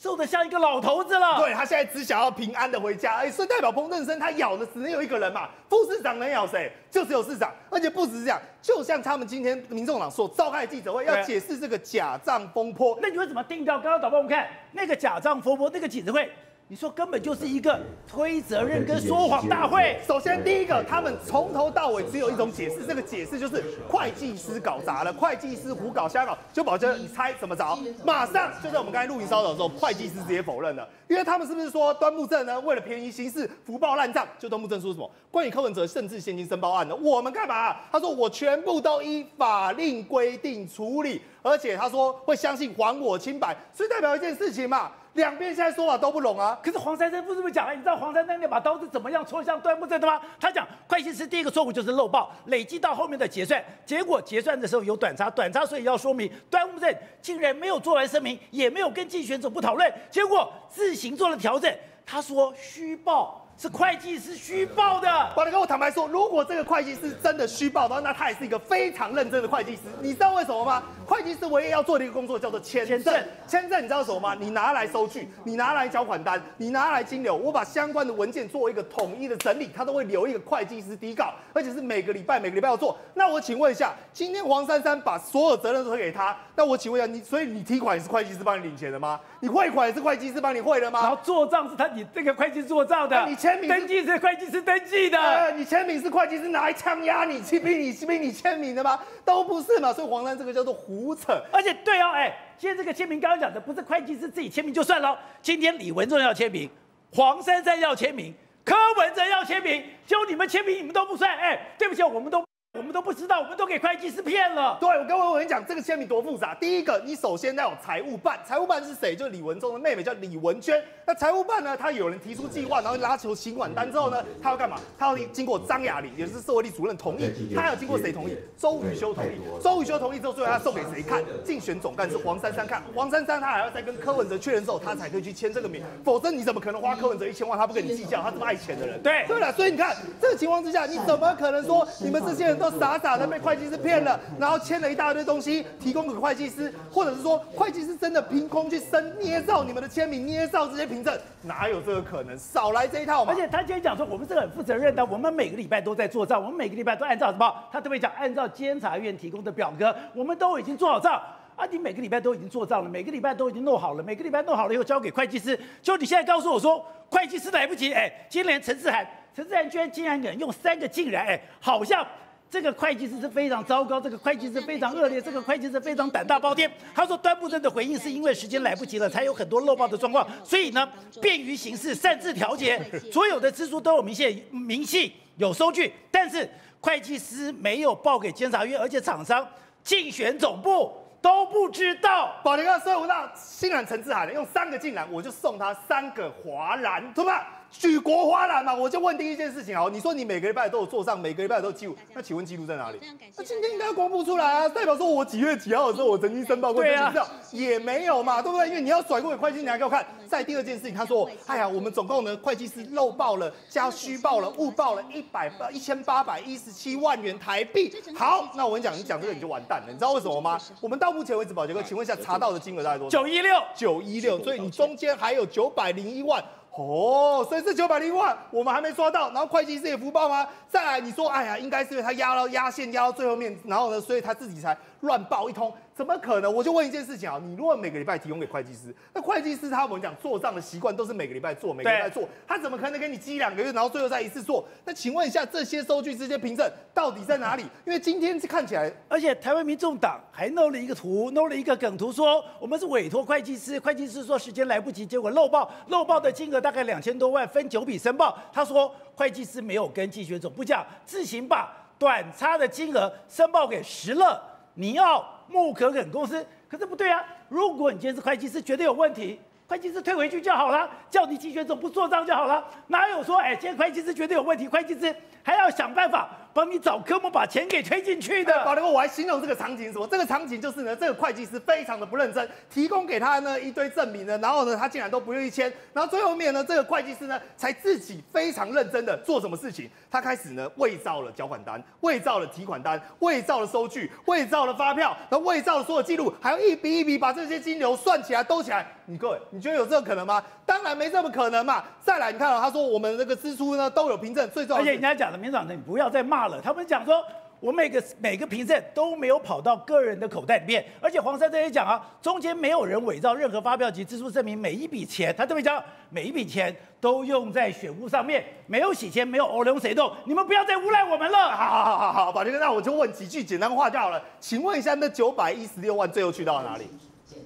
瘦得像一个老头子了。对他现在只想要平安的回家，哎，所以代表彭正生他咬的只能有一个人嘛，副市长能咬谁？就只有市长，而且不只是这样，就像他们今天民众党所召开的记者会，要解释这个假账风波，那你会怎么定调？刚刚导播我们看那个假账风波那个记者会。你说根本就是一个推责任跟说谎大会。首先，第一个，他们从头到尾只有一种解释，这个解释就是会计师搞砸了，会计师胡搞瞎搞。就保证你猜怎么着？马上就在我们刚才录音骚扰的时候，会计师直接否认了，因为他们是不是说端木正呢？为了便宜行事，福报烂账？就端木正说什么？关于柯文哲甚至现金申报案呢？我们干嘛？他说我全部都依法令规定处理，而且他说会相信还我清白，所以代表一件事情嘛。两边现在说法都不拢啊！可是黄珊珊不是不讲啊？你知道黄珊珊那把刀是怎么样戳向端木正的吗？他讲会计师第一个错误就是漏报，累积到后面的结算，结果结算的时候有短差，短差所以要说明端木正竟然没有做完声明，也没有跟竞选总部讨论，结果自行做了调整。他说虚报。是会计师虚报的，宝德哥，我坦白说，如果这个会计师真的虚报的话，那他也是一个非常认真的会计师。你知道为什么吗？会计师唯一要做的一个工作叫做签证。签证你知道什么吗？你拿来收据，你拿来交款单，你拿来金流，我把相关的文件做一个统一的整理，他都会留一个会计师底稿，而且是每个礼拜每个礼拜要做。那我请问一下，今天黄珊珊把所有责任都推给他，那我请问一下，你所以你提款也是会计师帮你领钱的吗？你汇款也是会计师帮你汇的吗？然后做账是他你这个会计做账的，你签名登记是会计师登记的，你签名是会计师拿来枪压你，去逼你，逼你签名的吗？都不是嘛，所以黄山这个叫做胡扯。而且对哦，哎，今天这个签名刚刚讲的不是会计师自己签名就算了，今天李文忠要签名，黄珊珊要签名，柯文哲要签名，就你们签名你们都不算，哎，对不起，我们都。我们都不知道，我们都给会计师骗了。对，我跟我跟你讲，这个签名多复杂。第一个，你首先要有财务办，财务办是谁？就是李文忠的妹妹，叫李文娟。那财务办呢，他有人提出计划，然后拉求请款单之后呢，他要干嘛？他要经过张雅玲，也是社会力主任同意。他要经过谁同意？周宇修同意。周宇修同意之后，最后他送给谁看？竞选总干事黄珊珊看。黄珊珊他还要再跟柯文哲确认之后，他才可以去签这个名。否则你怎么可能花柯文哲一千万？他不跟你计较，他这么爱钱的人。对，对了，所以你看这个情况之下，你怎么可能说你们这些人都？傻傻的被会计师骗了，然后签了一大堆东西提供给会计师，或者是说会计师真的凭空去生捏造你们的签名，捏造这些凭证，哪有这个可能？少来这一套嘛！而且他今天讲说，我们是很负责任的，我们每个礼拜都在做账，我们每个礼拜都按照什么？他特别讲，按照监察院提供的表格，我们都已经做好账。啊，你每个礼拜都已经做账了，每个礼拜都已经弄好了，每个礼拜弄好了以后交给会计师，就你现在告诉我说会计师来不及，哎，今天连陈志涵，陈志涵居然竟然敢用三个竟然，哎，好像这个会计师是非常糟糕，这个会计师非常恶劣，这个会计师非常胆大包天。他说端木正的回应是因为时间来不及了，才有很多漏报的状况，所以呢，便于行事，擅自调节，所有的支出都有明显明细有收据，但是会计师没有报给监察院，而且厂商竞选总部。都不知道，宝林哥，所以我让欣然陈志海用三个进来，我就送他三个华兰，对吧？举国哗然嘛，我就问第一件事情哦，你说你每个礼拜都有做账，每个礼拜都有记录，那请问记录在哪里？那今天应该公布出来啊，代表说我几月几号的时候我曾经申报过这些票，也没有嘛，对不对？因为你要甩过给会计师，你还给我看。再第二件事情，他说，哎呀，我们总共呢，会计师漏报了，加虚报了，误报了一百八一千八百一十七万元台币。好，那我跟你讲，你讲这个你就完蛋了，你知道为什么吗？我们到目前为止，宝杰哥，请问一下，查到的金额大概多少？九一六，九一六，所以你中间还有九百零一万。哦，所以是九百零万我们还没刷到，然后会计师也福报吗？再来你说，哎呀，应该是因为他压到压线压到最后面，然后呢，所以他自己才乱报一通。怎么可能？我就问一件事情啊，你如果每个礼拜提供给会计师，那会计师他我们讲做账的习惯都是每个礼拜做，每个礼拜做，他怎么可能给你积两个月，然后最后再一次做？那请问一下，这些收据、这些凭证到底在哪里？因为今天看起来，而且台湾民众党还弄了一个图，弄了一个梗图，说我们是委托会计师，会计师说时间来不及，结果漏报，漏报的金额大概两千多万，分九笔申报。他说会计师没有跟计学总部讲，自行把短差的金额申报给石乐尼奥木可肯公司。可是不对啊！如果你今天是会计师，绝对有问题，会计师退回去就好了，叫你计学总不做账就好了。哪有说，哎，今天会计师绝对有问题，会计师还要想办法。帮你找科目把钱给推进去的，宝哥，我还形容这个场景什么？这个场景就是呢，这个会计师非常的不认真，提供给他呢一堆证明呢，然后呢他竟然都不愿意签，然后最后面呢这个会计师呢才自己非常认真的做什么事情？他开始呢伪造了缴款单，伪造了提款单，伪造了收据，伪造了发票，然后伪造了所有记录，还要一笔一笔把这些金流算起来兜起来。你各位，你觉得有这个可能吗？当然没这么可能嘛。再来，你看哦他说我们这个支出呢都有凭证，最重要。而且人家讲的，民长，你不要再骂了。他们讲说，我每个每个凭证都没有跑到个人的口袋里面，而且黄山这也讲啊，中间没有人伪造任何发票及支出证明，每一笔钱，他特别讲，每一笔钱都用在选务上面，没有洗钱，没有欧龙谁动，你们不要再诬赖我们了。好好好好好，宝杰哥，那我就问几句简单话就好了，请问一下，那九百一十六万最后去到了哪里？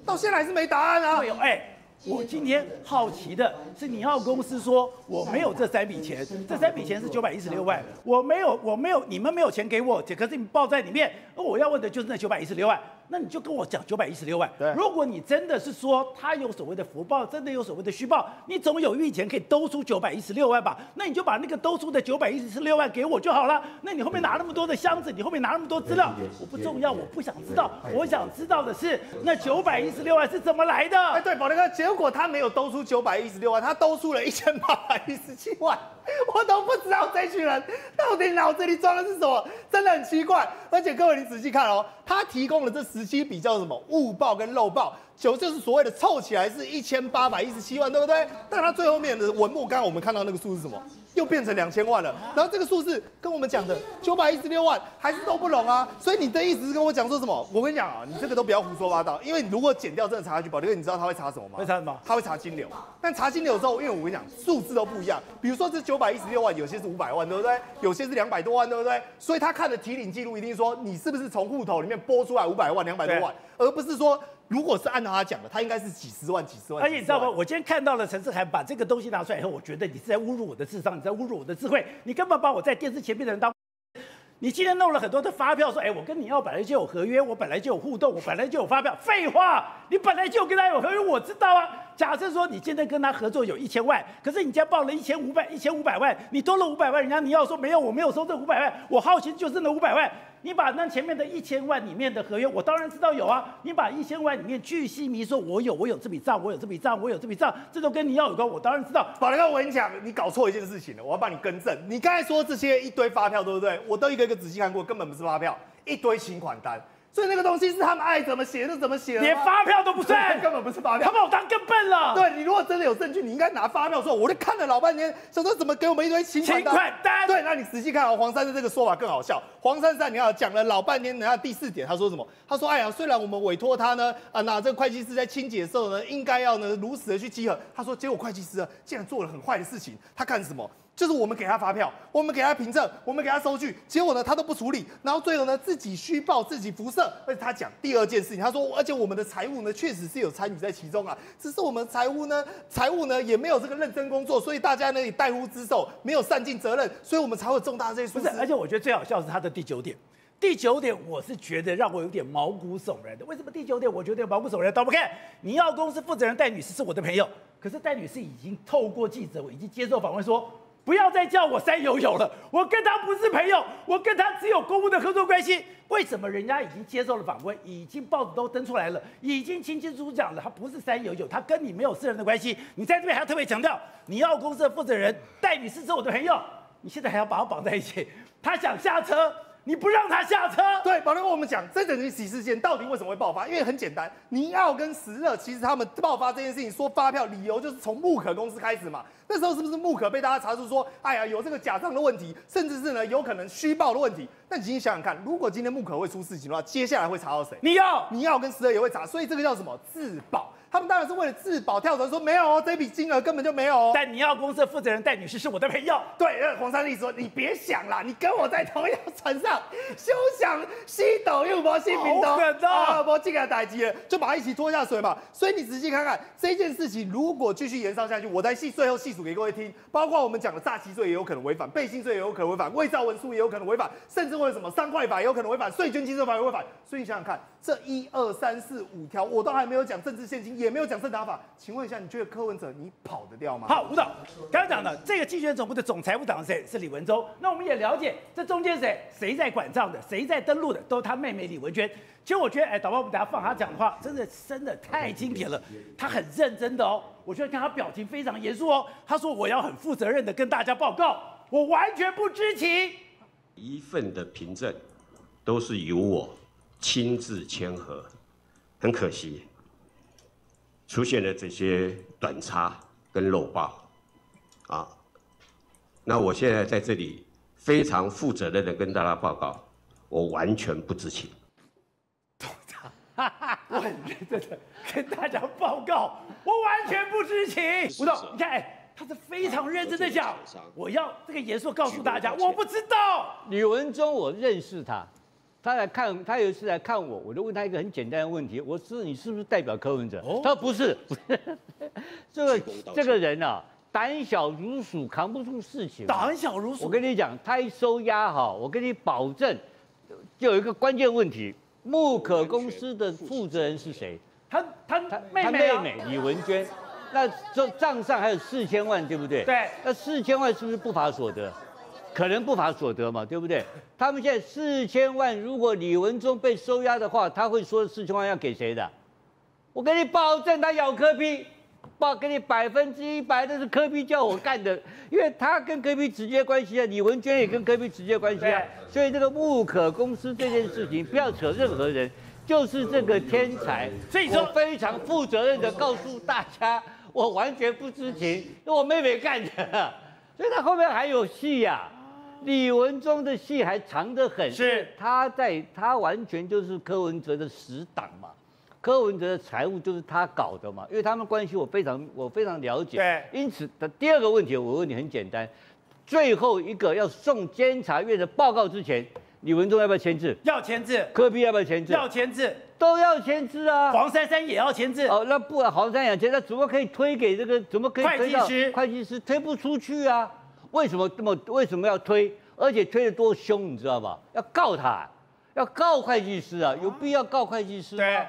到现在还是没答案啊。哎。我今天好奇的是，你要公司说我没有这三笔钱，这三笔钱是九百一十六万，我没有，我没有，你们没有钱给我，可是你报在里面，而我要问的就是那九百一十六万。那你就跟我讲九百一十六万。对，如果你真的是说他有所谓的福报，真的有所谓的虚报，你总有预钱可以兜出九百一十六万吧？那你就把那个兜出的九百一十六万给我就好了。那你后面拿那么多的箱子，你后面拿那么多资料，我不重要，我不想知道。我想知道的是那九百一十六万是怎么来的？哎，对，宝林哥，结果他没有兜出九百一十六万，他兜出了一千八百一十七万。我都不知道这群人到底脑子里装的是什么，真的很奇怪。而且各位，你仔细看哦，他提供的这十七比较什么误报跟漏报。九就是所谓的凑起来是一千八百一十七万，对不对？但他最后面的文末，刚刚我们看到那个数是什么？又变成两千万了。然后这个数字跟我们讲的九百一十六万还是都不拢啊。所以你的意思是跟我讲说什么？我跟你讲啊，你这个都不要胡说八道，因为你如果减掉这个查下去，宝哥，你知道他会查什么吗？会查什么？他会查金流。但查金流之后，因为我跟你讲，数字都不一样。比如说这九百一十六万，有些是五百万，对不对？有些是两百多万，对不对？所以他看的提领记录一定说你是不是从户头里面拨出来五百万、两百多万，而不是说。如果是按照他讲的，他应该是几十万、几十万。而且你知道吗？我今天看到了陈志涵把这个东西拿出来以后，我觉得你是在侮辱我的智商，你在侮辱我的智慧，你根本把我在电视前面的人当。你今天弄了很多的发票，说，哎，我跟你要本来就有合约，我本来就有互动，我本来就有发票。废话，你本来就跟他有合约，我知道啊。假设说你今天跟他合作有一千万，可是你家报了一千五百一千五百万，你多了五百万，人家你要说没有，我没有收这五百万，我好奇就是那五百万。你把那前面的一千万里面的合约，我当然知道有啊。你把一千万里面巨细迷说，我有，我有这笔账，我有这笔账，我有这笔账，这都跟你要有关，我当然知道。宝林哥，我跟你讲，你搞错一件事情了，我要帮你更正。你刚才说这些一堆发票，对不对？我都一个一个仔细看过，根本不是发票，一堆请款单。所以那个东西是他们爱怎么写就怎么写，连发票都不算，根本不是发票。他把我当更笨了。对你如果真的有证据，你应该拿发票说，我就看了老半天，想说怎么给我们一堆请款单。对，那你仔细看哦，黄珊珊这个说法更好笑。黄珊珊，你要讲了老半天，等下第四点他说什么？他说，哎呀，虽然我们委托他呢，啊，那这个会计师在清洁的时候呢，应该要呢如实的去稽核。他说，结果会计师啊，竟然做了很坏的事情，他干什么？就是我们给他发票，我们给他凭证，我们给他收据，结果呢他都不处理，然后最后呢自己虚报自己辐射，而且他讲第二件事情，他说而且我们的财务呢确实是有参与在其中啊，只是我们财务呢财务呢也没有这个认真工作，所以大家呢也代乎之受，没有善尽责任，所以我们才会重大这些不是，而且我觉得最好笑是他的第九点，第九点我是觉得让我有点毛骨悚然的。为什么第九点我觉得毛骨悚然？导播看，你要公司负责人戴女士是我的朋友，可是戴女士已经透过记者已经接受访问说。不要再叫我三友友了，我跟他不是朋友，我跟他只有公务的合作关系。为什么人家已经接受了访问，已经报纸都登出来了，已经清清楚楚讲了，他不是三友友，他跟你没有私人的关系。你在这边还要特别强调，你要公司的负责人代理是是我的朋友，你现在还要把我绑在一起，他想下车。你不让他下车？对，宝哥，我们讲这整个洗事件到底为什么会爆发？因为很简单，尼奥跟石勒其实他们爆发这件事情说发票理由就是从木可公司开始嘛。那时候是不是木可被大家查出说，哎呀有这个假账的问题，甚至是呢有可能虚报的问题？那你想想看，如果今天木可会出事情的话，接下来会查到谁？尼奥，尼奥跟石勒也会查，所以这个叫什么自保？他们当然是为了自保，跳船说没有哦，这笔金额根本就没有哦。但你要公司的负责人戴女士是我的朋友。对，那黄山丽说你别想了，你跟我在同一条船上，休想西斗又博西平东，啊，博进来打击了，就把他一起拖下水嘛。所以你仔细看看这件事情，如果继续延烧下去，我再细最后细数给各位听，包括我们讲的诈欺罪也有可能违反，背信罪也有可能违反，伪造文书也有可能违反，甚至为了什么三块法也有可能违反，税捐稽征法也违反。所以你想想看，这一二三四五条，我都还没有讲政治现金，也没有讲政打法。请问一下，你觉得柯文哲你跑得掉吗？好，吴导刚刚讲的这个竞选总部的总财务长是谁？是李文忠。那我们也了解这中间谁谁在管账的，谁在登录的，都是他妹妹李文娟。其实我觉得，哎，导播，我们等下放他讲的话，真的真的太经典了。他很认真的哦，我觉得看他表情非常严肃哦。他说我要很负责任的跟大家报告，我完全不知情。一份的凭证都是由我亲自签合，很可惜。出现了这些短差跟漏报，啊，那我现在在这里非常负责任的跟大家报告，我完全不知情。我很认真的跟大家报告，我完全不知情。吴总，你看，他是非常认真的讲，我要这个严肃告诉大家，我不知道。李文忠，我认识他。他来看，他有一次来看我，我就问他一个很简单的问题：我说你是不是代表柯文哲？他说不是，不是。这个这个人啊，胆小如鼠，扛不住事情。胆小如鼠。我跟你讲，他一收押哈，我跟你保证，就有一个关键问题：木可公司的负责人是谁？他他他妹妹李文娟。那这账上还有四千万，对不对？对。那四千万是不是不法所得？可能不法所得嘛，对不对？他们现在四千万，如果李文忠被收押的话，他会说四千万要给谁的？我给你保证，他咬科比，保给你百分之一百，那是科比叫我干的，因为他跟科比直接关系啊，李文娟也跟科比直接关系啊，所以这个木可公司这件事情不要扯任何人，就是这个天才，所以说非常负责任的告诉大家，我完全不知情，是我妹妹干的，所以他后面还有戏呀。李文忠的戏还长得很，是他在他完全就是柯文哲的死党嘛，柯文哲的财务就是他搞的嘛，因为他们关系我非常我非常了解，对，因此的第二个问题我问你很简单，最后一个要送监察院的报告之前，李文忠要不要签字？要签字。柯比要不要签字？要签字，都要签字啊。黄珊珊也要签字。哦，那不黄珊珊签，那怎么可以推给这个？怎么可以推到会计师？会计师推不出去啊。为什么这么？为什么要推？而且推得多凶，你知道吧？要告他，要告会计师啊！有必要告会计师吗？对。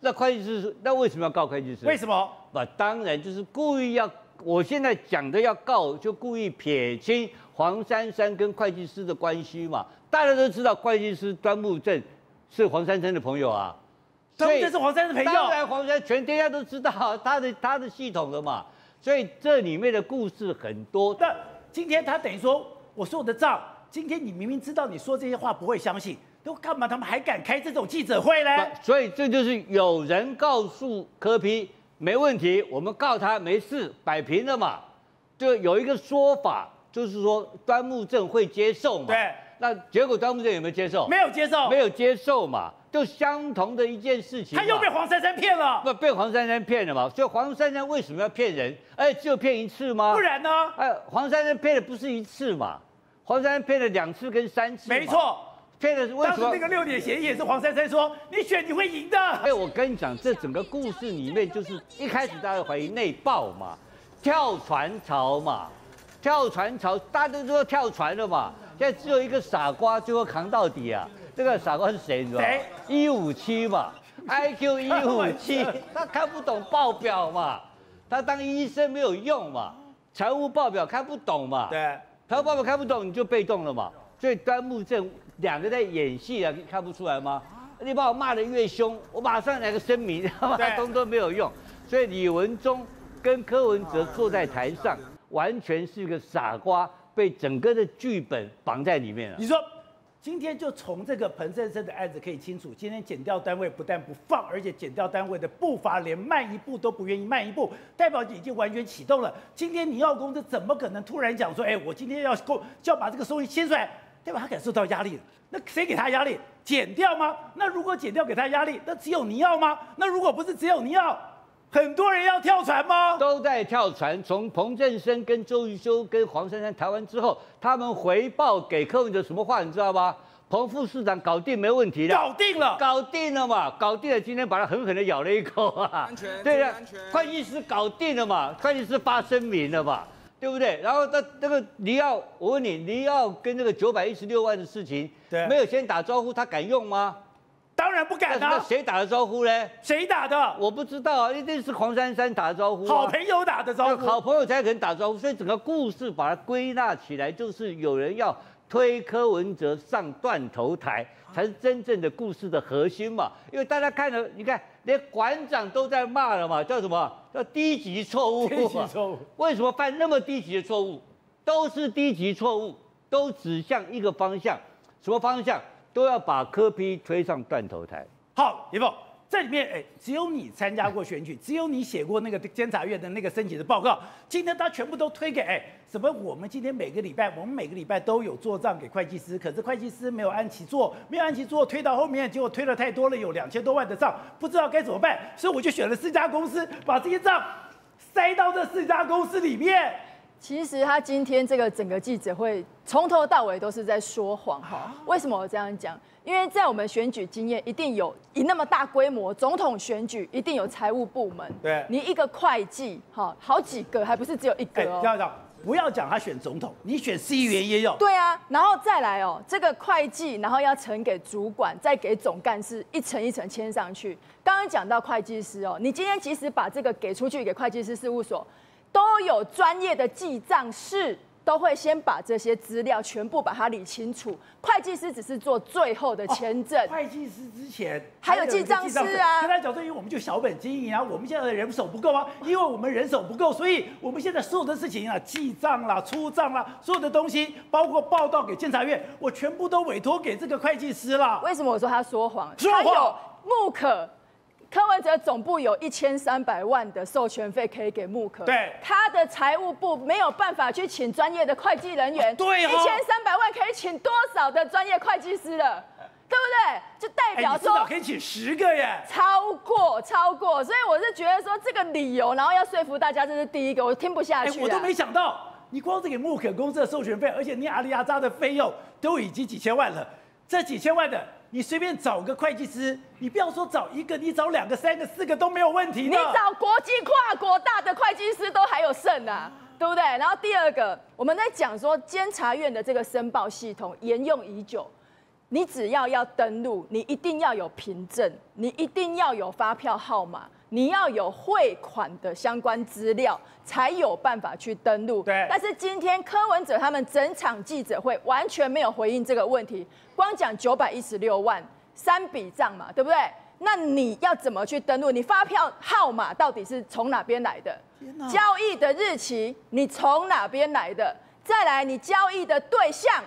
那会计师，那为什么要告会计师？为什么？不，当然就是故意要，我现在讲的要告，就故意撇清黄珊珊跟会计师的关系嘛。大家都知道会计师端木正是黄珊珊的朋友啊，端木正是黄珊珊的朋友。当然，黄珊全天下都知道他的他的系统的嘛。所以这里面的故事很多。那今天他等于说，我说我的账，今天你明明知道你说这些话不会相信。都干嘛？他们还敢开这种记者会呢？所以这就是有人告诉柯批没问题，我们告他没事，摆平了嘛。就有一个说法，就是说端木正会接受嘛。对。那结果端木正有没有接受？没有接受。没有接受嘛，就相同的一件事情。他又被黄珊珊骗了。不，被黄珊珊骗了嘛。所以黄珊珊为什么要骗人？哎，只有骗一次吗？不然呢？哎，黄珊珊骗的不是一次嘛？黄珊珊骗了两次跟三次。没错。骗的是为什么？那个六点协议也是黄珊珊说你选你会赢的。哎，我跟你讲，这整个故事里面就是一开始大家怀疑内爆嘛，跳船潮嘛，跳船潮，大家都说跳船了嘛。现在只有一个傻瓜最后扛到底啊！这个傻瓜是谁？你知道吗？一五七嘛，I Q 一五七，他看不懂报表嘛，他当医生没有用嘛，财务报表看不懂嘛，对，财务报表看不懂你就被动了嘛。所以端木正。两个在演戏啊，看不出来吗？你把我骂得越凶，我马上来个声明，马通都没有用。所以李文忠跟柯文哲坐在台上，完全是一个傻瓜，被整个的剧本绑在里面了。你说今天就从这个彭先生的案子可以清楚，今天减掉单位不但不放，而且减掉单位的步伐连迈一步都不愿意迈一步，代表已经完全启动了。今天你要公司怎么可能突然讲说，哎，我今天要够就要把这个收益先出来？代表？他感受到压力了，那谁给他压力？减掉吗？那如果减掉给他压力，那只有你要吗？那如果不是只有你要，很多人要跳船吗？都在跳船。从彭振生跟周瑜修跟黄珊珊谈完之后，他们回报给客文的什么话，你知道吗？彭副市长搞定没问题的，搞定了，搞定了嘛，搞定了。今天把他狠狠的咬了一口啊，安全，对的，会计师搞定了嘛，会计师发声明了嘛。对不对？然后他那个你要我问你，你要跟那个九百一十六万的事情，对，没有先打招呼，他敢用吗？当然不敢啊！那谁打的招呼呢？谁打的？我不知道啊，一定是黄珊珊打的招呼。好朋友打的招呼，好朋友才可能打招呼。所以整个故事把它归纳起来，就是有人要推柯文哲上断头台。才是真正的故事的核心嘛，因为大家看了，你看连馆长都在骂了嘛，叫什么？叫低级错误。低级错误。为什么犯那么低级的错误？都是低级错误，都指向一个方向，什么方向？都要把柯批推上断头台。好，李凤。这里面，哎，只有你参加过选举，只有你写过那个监察院的那个申请的报告。今天他全部都推给，哎，什么？我们今天每个礼拜，我们每个礼拜都有做账给会计师，可是会计师没有按期做，没有按期做，推到后面，结果推了太多了，有两千多万的账，不知道该怎么办，所以我就选了四家公司，把这些账塞到这四家公司里面。其实他今天这个整个记者会从头到尾都是在说谎，哈。为什么我这样讲？因为在我们选举经验，一定有以那么大规模总统选举，一定有财务部门。对，你一个会计，哈，好几个，还不是只有一个哦。要讲，不要讲他选总统，你选司议员也有。对啊，然后再来哦，这个会计，然后要呈给主管，再给总干事，一层一层签上去。刚刚讲到会计师哦，你今天即使把这个给出去给会计师事务所，都有专业的记账室。都会先把这些资料全部把它理清楚，会计师只是做最后的签证。会计师之前还有记账师啊。跟他讲说，因为我们就小本经营啊，我们现在的人手不够啊，因为我们人手不够，所以我们现在所有的事情啊，记账啦、出账啦，所有的东西，包括报道给监察院，我全部都委托给这个会计师了。为什么我说他说谎？说谎。木可。柯文哲总部有一千三百万的授权费可以给木可，对，他的财务部没有办法去请专业的会计人员，对，一千三百万可以请多少的专业会计师了，对不对？就代表说可以请十个耶，超过超过，所以我是觉得说这个理由，然后要说服大家，这是第一个，我听不下去。我都没想到，你光是给木可公司的授权费，而且你阿里阿扎的费用都已经几千万了，这几千万的。你随便找个会计师，你不要说找一个，你找两个、三个、四个都没有问题。你找国际跨国大的会计师都还有剩啊，对不对？然后第二个，我们在讲说监察院的这个申报系统沿用已久，你只要要登录，你一定要有凭证，你一定要有发票号码。你要有汇款的相关资料，才有办法去登录。对但是今天柯文哲他们整场记者会完全没有回应这个问题，光讲九百一十六万三笔账嘛，对不对？那你要怎么去登录？你发票号码到底是从哪边来的？交易的日期你从哪边来的？再来，你交易的对象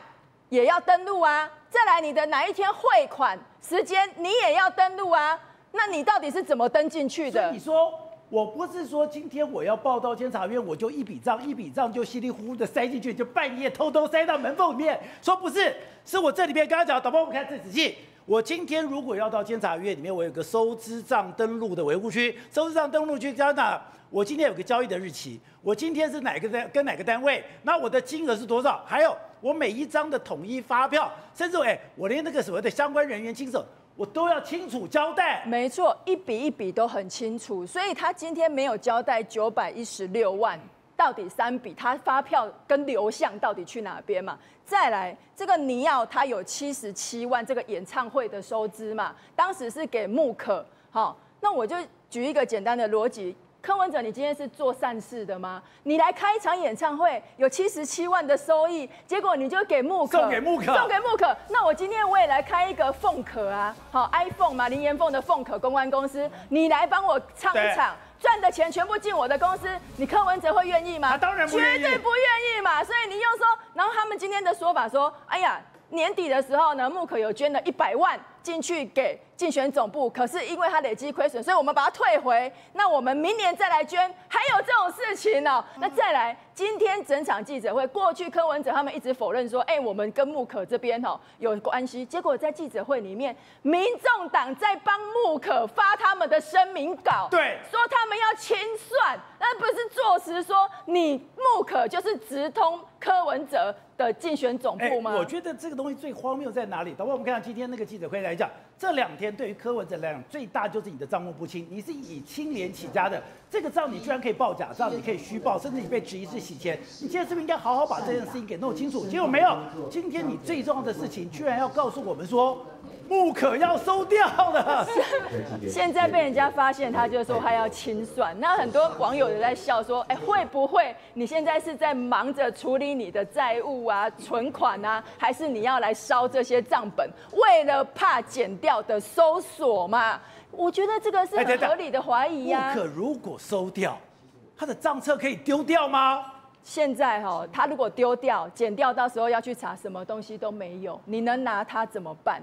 也要登录啊。再来，你的哪一天汇款时间你也要登录啊。那你到底是怎么登进去的你？说我不是说今天我要报到监察院，我就一笔账一笔账就稀里糊涂的塞进去，就半夜偷偷塞到门缝里面。说不是，是我这里面刚刚讲，导播我们看这仔细。我今天如果要到监察院里面，我有个收支账登录的维护区，收支账登录区加哪？我今天有个交易的日期，我今天是哪个单跟哪个单位，那我的金额是多少？还有我每一张的统一发票，甚至哎，我连那个所谓的相关人员清手，我都要清楚交代。没错，一笔一笔都很清楚，所以他今天没有交代九百一十六万到底三笔，他发票跟流向到底去哪边嘛？再来，这个尼奥他有七十七万这个演唱会的收支嘛，当时是给穆可，好，那我就举一个简单的逻辑。柯文哲，你今天是做善事的吗？你来开一场演唱会，有七十七万的收益，结果你就给木可送给木可送给木可。那我今天我也来开一个凤可啊，好 iPhone 嘛，林岩凤的凤可公关公司，你来帮我唱一场，赚的钱全部进我的公司，你柯文哲会愿意吗？他当然不愿意绝对不愿意嘛。所以你又说，然后他们今天的说法说，哎呀。年底的时候呢，木可有捐了一百万进去给竞选总部，可是因为他累积亏损，所以我们把它退回。那我们明年再来捐，还有这种事情哦。那再来，今天整场记者会，过去柯文哲他们一直否认说，哎，我们跟木可这边哦有关系。结果在记者会里面，民众党在帮木可发他们的声明稿，对说他们要清算，那不是坐实说你木可就是直通柯文哲的竞选总部吗？哎我觉得这个东西最荒谬在哪里？等会我们看今天那个记者会来讲，这两天对于柯文哲来讲，最大就是你的账目不清，你是以清廉起家的，这个账你居然可以报假账，你可以虚报，甚至你被质疑是洗钱，你现在是不是应该好好把这件事情给弄清楚？结果没有，今天你最重要的事情居然要告诉我们说，不可要收掉的。现在被人家发现，他就说他要清算。那很多网友也在笑说：“哎，会不会你现在是在忙着处理你的债务啊、存款啊，还是你要来烧这些账本，为了怕剪掉的搜索嘛？”我觉得这个是很合理的怀疑啊呀、不可如果收掉，他的账册可以丢掉吗？现在哈、他如果丢掉、剪掉，到时候要去查，什么东西都没有，你能拿他怎么办？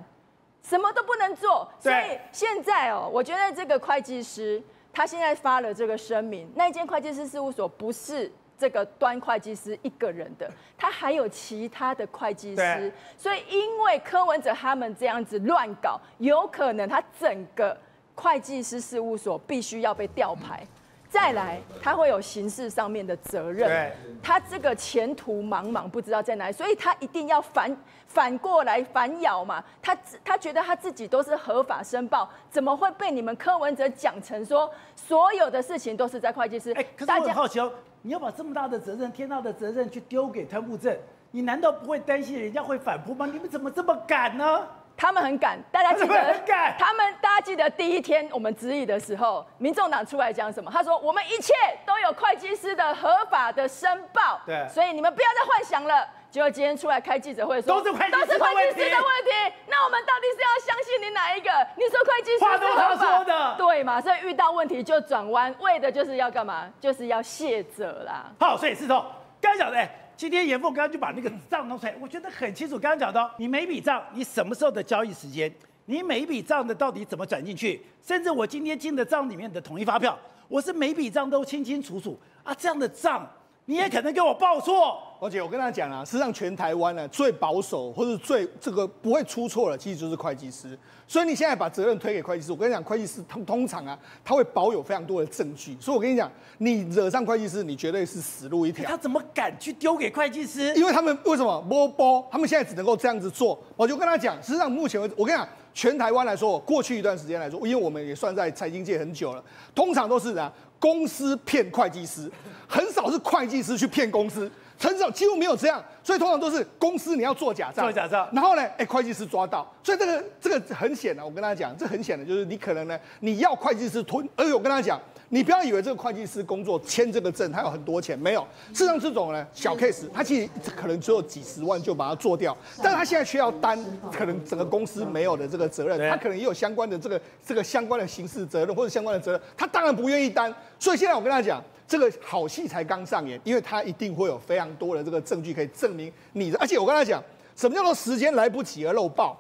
什么都不能做。所以现在哦，我觉得这个会计师他现在发了这个声明，那一间会计师事务所不是。这个端会计师一个人的，他还有其他的会计师，所以因为柯文哲他们这样子乱搞，有可能他整个会计师事务所必须要被吊牌。再来，他会有刑事上面的责任。他这个前途茫茫，不知道在哪里，所以他一定要反反过来反咬嘛。他自他觉得他自己都是合法申报，怎么会被你们柯文哲讲成说所有的事情都是在会计师？哎，可是我很好奇哦，你要把这么大的责任、天大的责任去丢给贪污证，你难道不会担心人家会反扑吗？你们怎么这么敢呢？他们很敢，大家记他们得很敢他们大家记得第一天我们质疑的时候，民众党出来讲什么？他说我们一切都有会计师的合法的申报，对所以你们不要再幻想了。结果今天出来开记者会说，都是会计师的都是会计问题师的问题。那我们到底是要相信你哪一个？你说会计师话都是他说的对嘛？所以遇到问题就转弯，为的就是要干嘛？就是要卸责啦。好，所以四头刚刚讲的，哎今天严凤刚刚就把那个账弄出来，我觉得很清楚。刚刚讲到，你每笔账你什么时候的交易时间，你每一笔账的到底怎么转进去，甚至我今天进的账里面的统一发票，我是每笔账都清清楚楚啊，这样的账你也可能给我报错。而且我跟他讲啊，事实上全台湾呢最保守或者最这个不会出错的，其实就是会计师。所以你现在把责任推给会计师，我跟你讲，会计师通通常啊，他会保有非常多的证据。所以我跟你讲，你惹上会计师，你绝对是死路一条。他怎么敢去丢给会计师？因为他们为什么摸包？他们现在只能够这样子做。我就跟他讲，实际上目前为止，我跟你讲，全台湾来说，过去一段时间来说，因为我们也算在财经界很久了，通常都是啊，公司骗会计师，很少是会计师去骗公司，很少几乎没有这样，所以通常都是公司你要做假账，做假账然后呢，哎，会计师抓到，所以这个这个很显的，我跟大家讲，这很显的就是你可能呢，你要会计师吞，而且我跟大家讲。你不要以为这个会计师工作签这个证，他有很多钱，没有。事实上，这种呢小 case，他其实可能只有几十万就把它做掉，但是他现在却要担可能整个公司没有的这个责任，他可能也有相关的这个这个相关的刑事责任或者相关的责任，他当然不愿意担。所以现在我跟他讲，这个好戏才刚上演，因为他一定会有非常多的这个证据可以证明你的，而且我跟他讲，什么叫做时间来不及而漏报？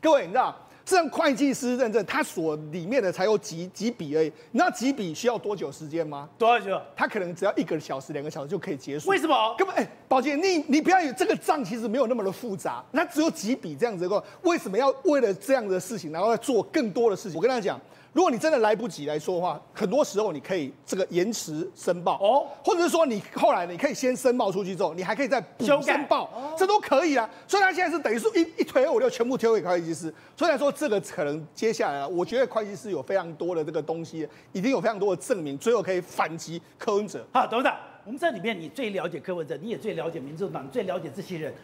各位，你知道？这样会计师认证，他所里面的才有几几笔而已。你知道几笔需要多久时间吗？多久？他可能只要一个小时、两个小时就可以结束。为什么？根本哎，宝杰，你你不要以这个账其实没有那么的复杂，那只有几笔这样子的为什么要为了这样的事情，然后要做更多的事情？我跟他讲。如果你真的来不及来说的话，很多时候你可以这个延迟申报哦，或者是说你后来你可以先申报出去之后，你还可以再补申报，这都可以啊。所以他现在是等于说一一推二五六全部推给会计师。所以来说这个可能接下来，我觉得会计师有非常多的这个东西，已经有非常多的证明，最后可以反击柯文哲。好，董事长，我们这里面你最了解柯文哲，你也最了解民主党，最了解这些人，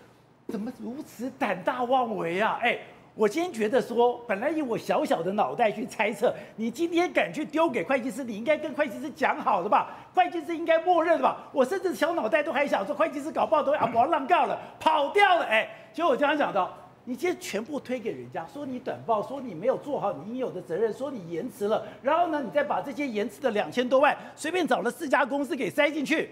怎么如此胆大妄为啊？哎。我今天觉得说，本来以我小小的脑袋去猜测，你今天敢去丢给会计师，你应该跟会计师讲好的吧？会计师应该默认的吧？我甚至小脑袋都还想说，会计师搞不好都要 把浪告了，跑掉了。哎，结果我刚刚讲到，你今天全部推给人家，说你短报，说你没有做好你应有的责任，说你延迟了，然后呢，你再把这些延迟的两千多万，随便找了四家公司给塞进去。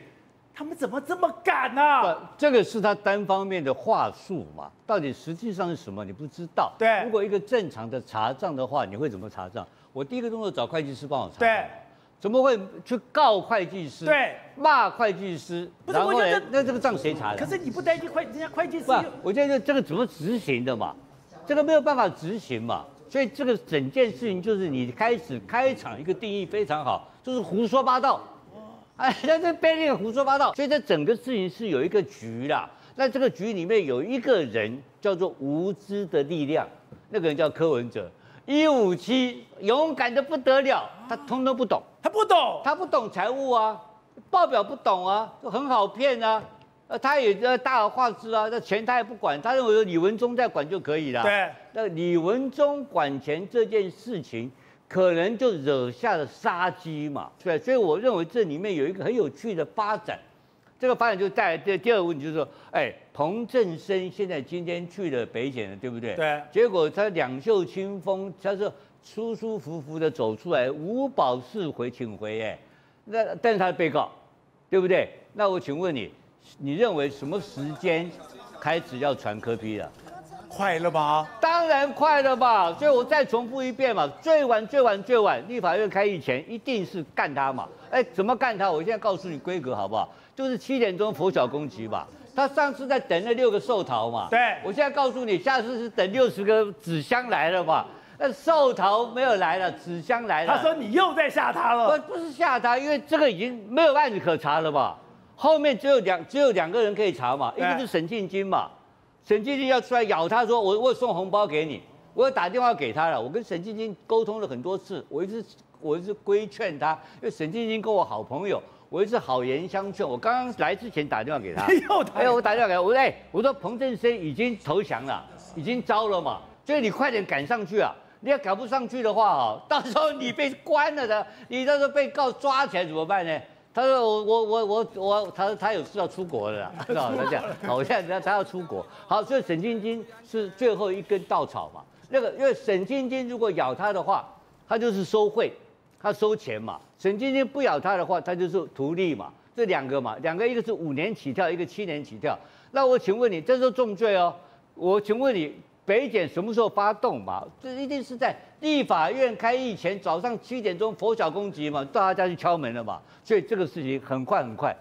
他们怎么这么敢呢？这个是他单方面的话术嘛？到底实际上是什么？你不知道。对。如果一个正常的查账的话，你会怎么查账？我第一个动作找会计师帮我查。对。怎么会去告会计师？对。骂会计师？然后呢？那这个账谁查的？可是你不担心会人家会计师？不，我觉得这个怎么执行的嘛？这个没有办法执行嘛？所以这个整件事情就是你开始开场一个定义非常好，就是胡说八道。哎，那这被那个胡说八道，所以这整个事情是有一个局啦。那这个局里面有一个人叫做无知的力量，那个人叫柯文哲，一五七，勇敢的不得了，他通通不懂，他不懂，他不懂财务啊，报表不懂啊，就很好骗啊。呃，他也在大而化之啊，那钱他也不管，他认为李文忠在管就可以了。对，那李文忠管钱这件事情。可能就惹下了杀机嘛，对，所以我认为这里面有一个很有趣的发展，这个发展就带来第第二个问题，就是说，哎，彭正生现在今天去了北检了，对不对？对。结果他两袖清风，他是舒舒服服的走出来，无保释回请回，哎，那但是他是被告，对不对？那我请问你，你认为什么时间开始要传科批了？快了吧？当然快了吧！所以我再重复一遍嘛，最晚最晚最晚，立法院开议前一定是干他嘛。哎，怎么干他？我现在告诉你规格好不好？就是七点钟拂晓攻击吧。他上次在等那六个寿桃嘛。对。我现在告诉你，下次是等六十个纸箱来了嘛。那寿桃没有来了，纸箱来了。他说你又在吓他了。不，不是吓他，因为这个已经没有案子可查了吧。后面只有两只有两个人可以查嘛，一个是沈庆金嘛。沈晶晶要出来咬他，说我我送红包给你，我有打电话给他了。我跟沈晶晶沟通了很多次，我一直我一直规劝他，因为沈晶晶跟我好朋友，我一直好言相劝。我刚刚来之前打电话给他，哎呦，我打电话给他，我说哎，我说彭振生已经投降了，已经招了嘛，所以你快点赶上去啊！你要赶不上去的话啊，到时候你被关了的，你到时候被告抓起来怎么办呢？他说我我我我我，他说他有事要出国的，知道他讲，好，我现在他他要出国，好，所以沈晶晶是最后一根稻草嘛。那个因为沈晶晶如果咬他的话，他就是收贿，他收钱嘛。沈晶晶不咬他的话，他就是图利嘛。这两个嘛，两个一个是五年起跳，一个七年起跳。那我请问你，这是重罪哦。我请问你。北检什么时候发动嘛？这一定是在立法院开议前早上七点钟佛晓攻击嘛，到他家去敲门了嘛，所以这个事情很快很快。